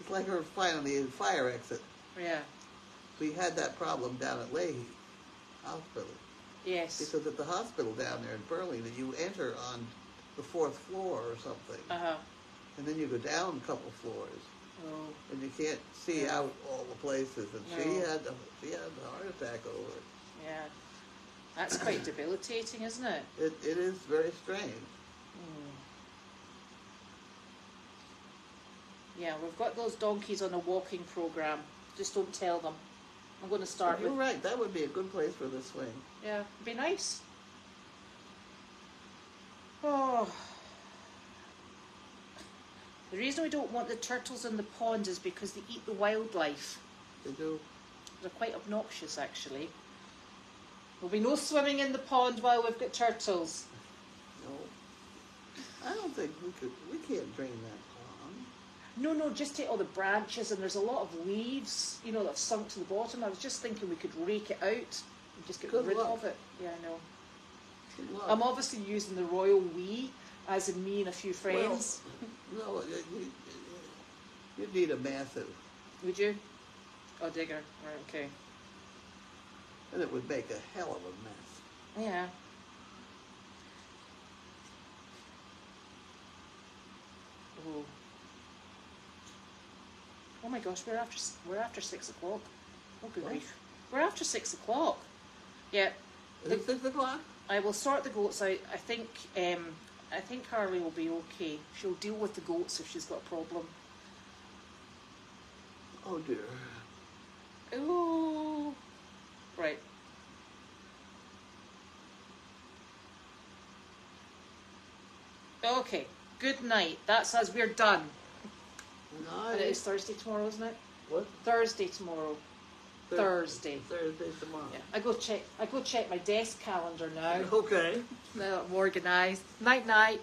S1: It's like her finding the fire exit.
S2: Yeah.
S1: We had that problem down at Lahey Hospital.
S2: Yes.
S1: Because at the hospital down there in Burlington, you enter on the fourth floor or something,
S2: Uh huh.
S1: and then you go down a couple floors,
S2: Oh.
S1: and you can't see
S2: Yeah.
S1: out all the places. And she had a, she had a heart attack over it.
S2: Yeah. That's quite debilitating, isn't it?
S1: It it is very strange.
S2: Mm. Yeah, we've got those donkeys on a walking program. Just don't tell them. I'm going to start
S1: You're
S2: with.
S1: right. That would be a good place for the swing.
S2: Yeah, it'd be nice. Oh. The reason we don't want the turtles in the pond is because they eat the wildlife.
S1: They do.
S2: They're quite obnoxious, actually. There'll be no swimming in the pond while we've got turtles.
S1: No. I don't think we could. We can't drain that.
S2: No, no, just take all the branches, and there's a lot of leaves, you know, that have sunk to the bottom. I was just thinking we could rake it out and just get
S1: Good
S2: rid
S1: luck.
S2: of it. Yeah, I know. I'm obviously using the royal we, as in me and a few friends. <laughs>
S1: no, you, you, you need a massive,
S2: Would you? Oh, digger. Right, okay.
S1: and it would make a hell of a mess.
S2: Yeah. Oh. Oh my gosh, we're after we're after six o'clock. Oh good
S1: What?
S2: grief, we're after six o'clock. Yeah,
S1: Is it six o'clock?
S2: I will sort the goats out. I think um, I think Carly will be okay. She'll deal with the goats if she's got a problem.
S1: Oh dear.
S2: Oh. Right. Okay. Good night. That's us. We're done. And it is Thursday tomorrow, isn't it?
S1: What?
S2: Thursday tomorrow. Thursday.
S1: Thursday tomorrow.
S2: Yeah. I go check. I go check my desk calendar now.
S1: Okay.
S2: Now I'm organised. Night night.